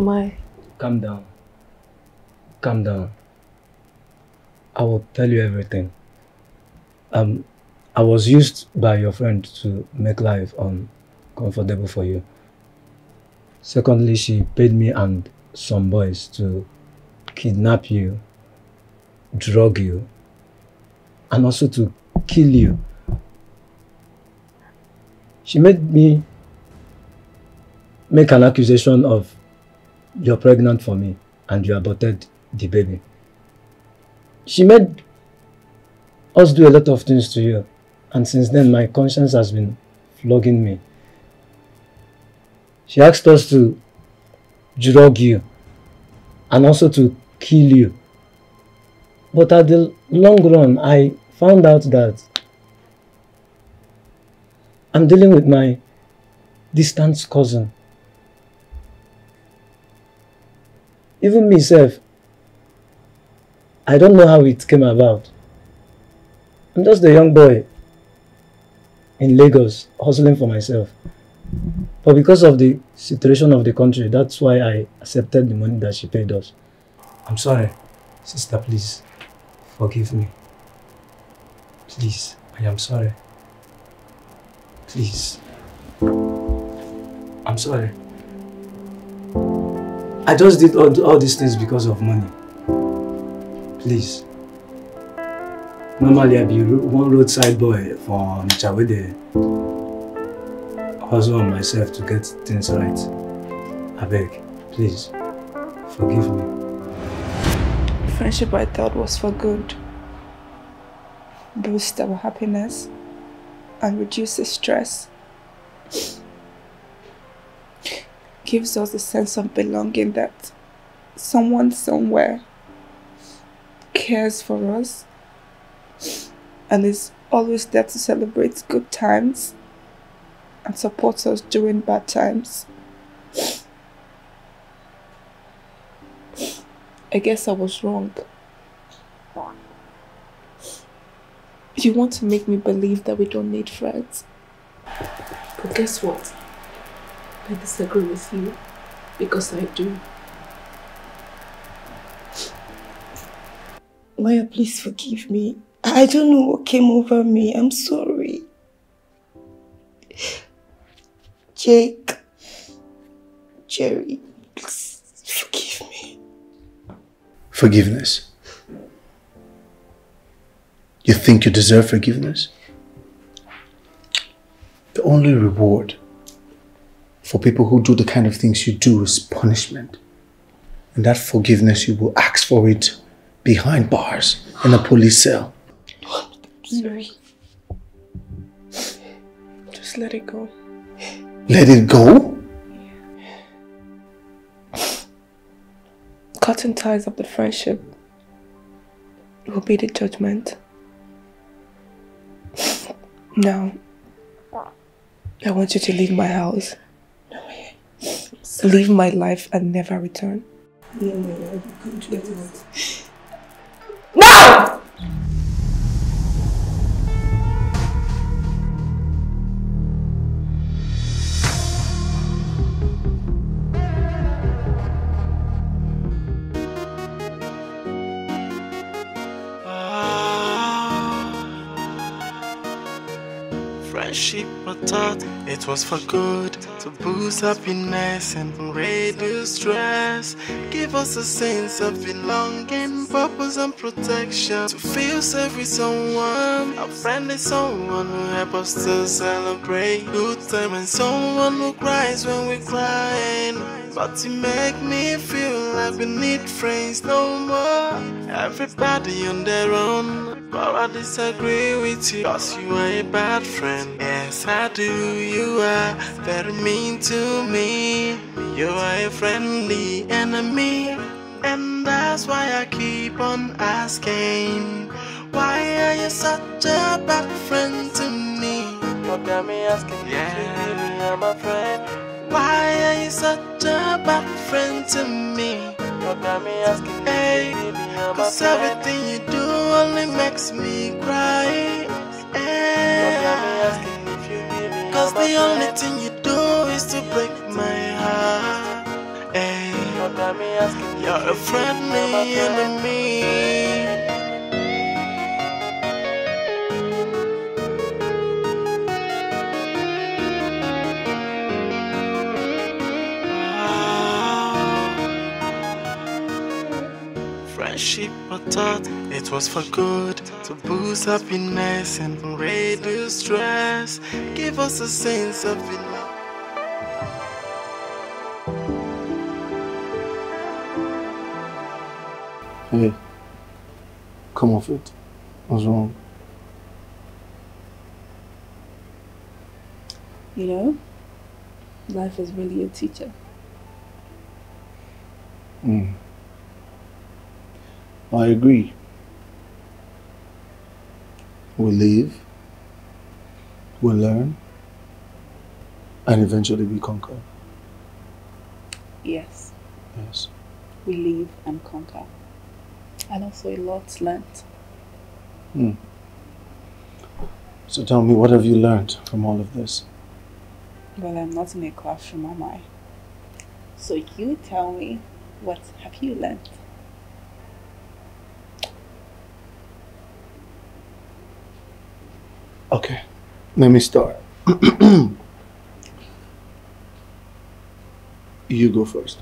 Am I? Calm down. Calm down. I will tell you everything. Um, I was used by your friend to make life uncomfortable for you. Secondly, she paid me and some boys to kidnap you, drug you, and also to kill you. She made me make an accusation of you're pregnant for me and you aborted the baby. She made us do a lot of things to you and since then my conscience has been flogging me. She asked us to drug you and also to kill you. But at the long run, I found out that I'm dealing with my distant cousin. Even myself, I don't know how it came about. I'm just a young boy in Lagos hustling for myself. But because of the situation of the country, that's why I accepted the money that she paid us. I'm sorry, sister, please forgive me. Please, I am sorry. Please. I'm sorry. I just did all, all these things because of money. Please. Normally, I'd be one roadside boy for Onitsha with the hustle on myself to get things right. I beg, please, forgive me. Friendship I thought was for good. Boost our happiness and reduce the stress. Gives us a sense of belonging that someone somewhere cares for us and is always there to celebrate good times and support us during bad times. I guess I was wrong. You want to make me believe that we don't need friends. But guess what? I disagree with you because I do. Maya, please forgive me. I don't know what came over me. I'm sorry. Jake, Jerry, please forgive me. Forgiveness. You think you deserve forgiveness? The only reward for people who do the kind of things you do is punishment. And that forgiveness, you will ask for it behind bars in a police cell. Sorry. Just let it go. Let it go? Cutting ties of the friendship will be the judgment. Now, I want you to leave my house. Leave my life and never return. No! Ah. Friendship I thought it was for good To boost happiness and reduce stress. Give us a sense of belonging, purpose and protection. To feel safe with someone A friend is someone who helps us to celebrate Good time and someone who cries when we're crying. But you make me feel like we need friends no more. Everybody on their own but I disagree with you Cause you are a bad friend Yes I do You are very mean to me You are a friendly enemy, and that's why I keep on asking. Why are you such a bad friend to me? You got me asking yeah. you really are my friend. Why are you such a bad friend to me? You got me asking hey, if you really are my Cause friend. everything you do only makes me cry. Hey. You got me asking if you really Cause the only thing you do is to break my heart. Hey. You got me asking You're a friendly enemy. Ah. friendship I thought it was for good to boost happiness and reduce stress. Give us a sense of belonging. Hey, come off it. What's wrong? You know, life is really a teacher. Mm. I agree. We live, we learn, and eventually we conquer. Yes, Yes. we live and conquer. And also a lot learnt. Hmm. So tell me, what have you learned from all of this? Well, I'm not in a classroom, am I? So you tell me, what have you learnt? Okay, let me start. <clears throat> you go first.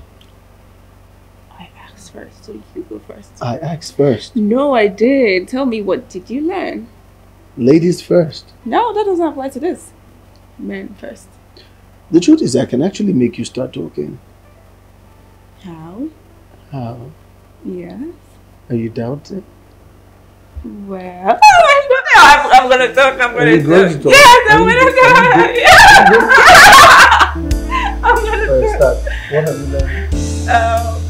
I asked first, so you go first. I asked first. No, I did. Tell me, what did you learn? Ladies first. No, that doesn't apply to this. Men first. The truth is, I can actually make you start talking. How? How? Yes. Are you doubting? Well, <laughs> I'm, I'm gonna talk. I'm gonna you going to talk. talk? Yes, I'm gonna go- talk. I'm gonna Alright, start. What have you learned? Um,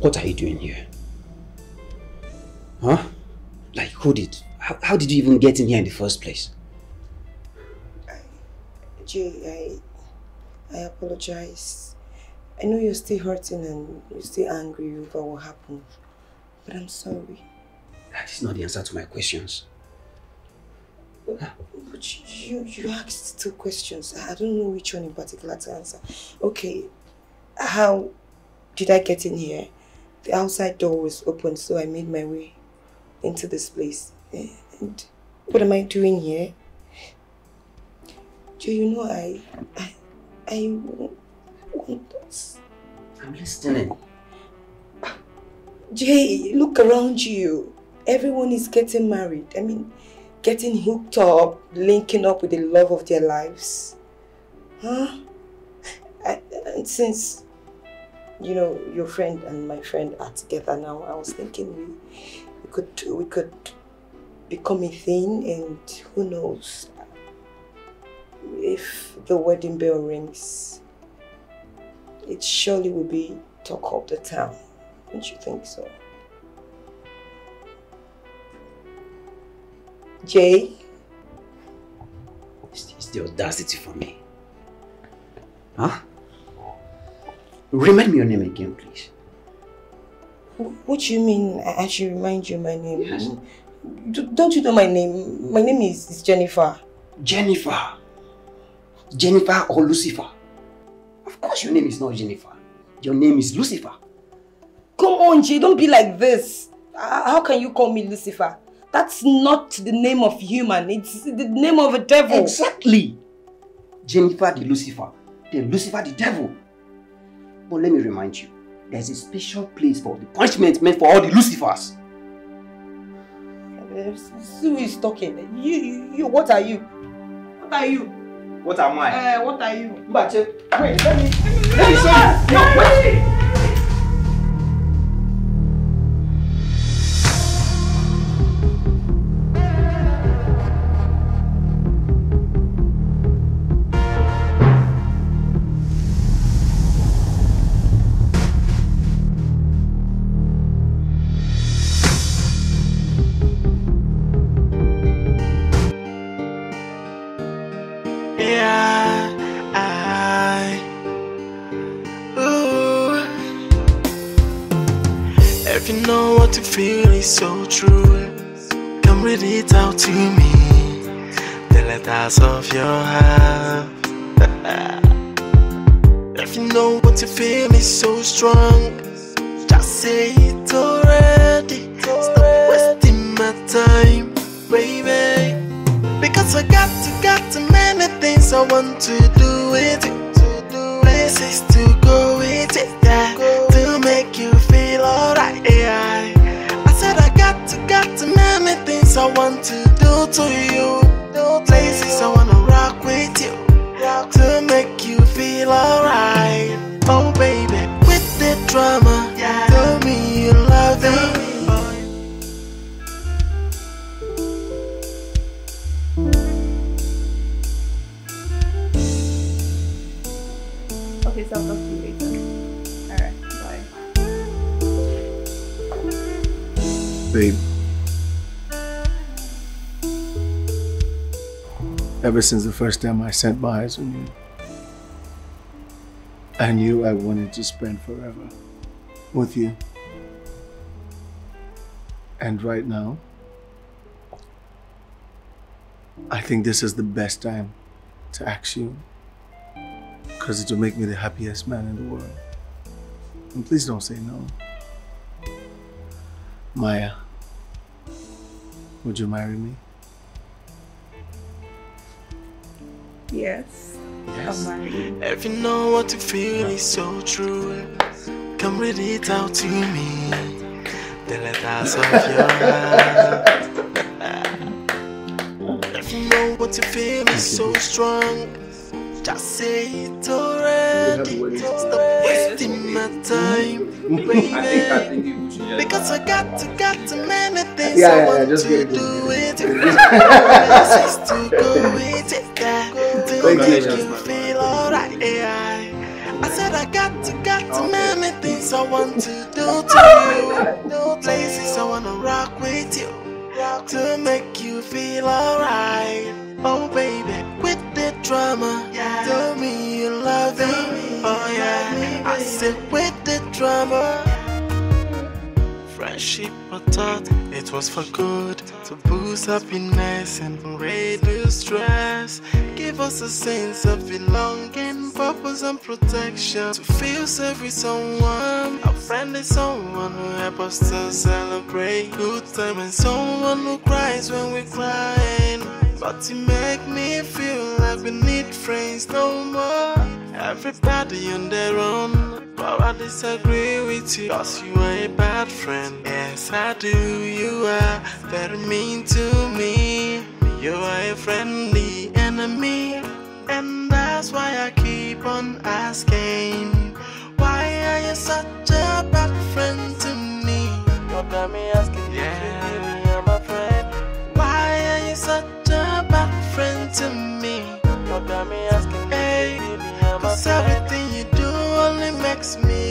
What are you doing here? Huh? Like, who did? How, how did you even get in here in the first place? Jay, I, I apologize. I know you're still hurting and you're still angry over what happened, but I'm sorry. That is not the answer to my questions. But you, you asked two questions. I don't know which one in particular to answer. Okay, how did I get in here? The outside door was open, so I made my way into this place. And what am I doing here? Do you know I, I, I want us. I'm listening. Jay, look around you. Everyone is getting married. I mean, getting hooked up, linking up with the love of their lives. Huh? I, and since, you know, your friend and my friend are together now, I was thinking we, we could we could become a thing and who knows if the wedding bell rings, it surely will be talk of the town. Don't you think so? Jay? It's, it's the audacity for me. Huh? Remind me your name again, please. What do you mean I should remind you my name? Yes. Don't you know my name? My name is, is Jennifer. Jennifer. Jennifer or Lucifer? Of course your name is not Jennifer. Your name is Lucifer. Come on, Jay, don't be like this. Uh, How can you call me Lucifer? That's not the name of human. It's the name of a devil. Exactly. Jennifer the Lucifer. Then Lucifer the devil. But let me remind you, there's a special place for the punishment meant for all the Lucifers. Uh, Who is talking? You, you, you, what are you? What are you? What am I? Uh, what are you? Mbache, wait, let me, let me show you. No, wait. I want to do to you. Ever since the first time I set my eyes on you, I knew I wanted to spend forever with you. And right now, I think this is the best time to ask you. Because it will make me the happiest man in the world. And please don't say no. Maya, would you marry me? Yes. Yes. I'll marry you. If you know what you feel is so true, come read it out to me. The letters of your heart. If you know what you feel is so strong, just say it already. Stop wasting my time, <laughs> baby. Because I got to, got to many things Yeah, yeah, yeah, just to give it to do me. it. <laughs> To go with it, yeah. To Congratulations, you feel alright, yeah. I said I got to, got to many things I want to do <laughs> to you. No places I wanna rock with you to make you feel alright. Oh baby, with the drama, tell me you love me. Oh yeah, I said with the drama. Friendship I thought it was for good to boost happiness and reduce stress. Give us a sense of belonging, purpose and protection. To feel safe with someone, a friend is someone who helps us to celebrate good time and someone who cries when we're crying. But you make me feel like we need friends no more. Everybody on their own. But I disagree with you. Cause you are a bad friend. Yes, I do. You are very mean to me. You are a friendly enemy. And that's why I keep on asking. Why are you such a bad friend to me? You got me asking yeah. if you really are my friend. Why are you such a bad friend to me? You got me asking Cause everything you do only makes me.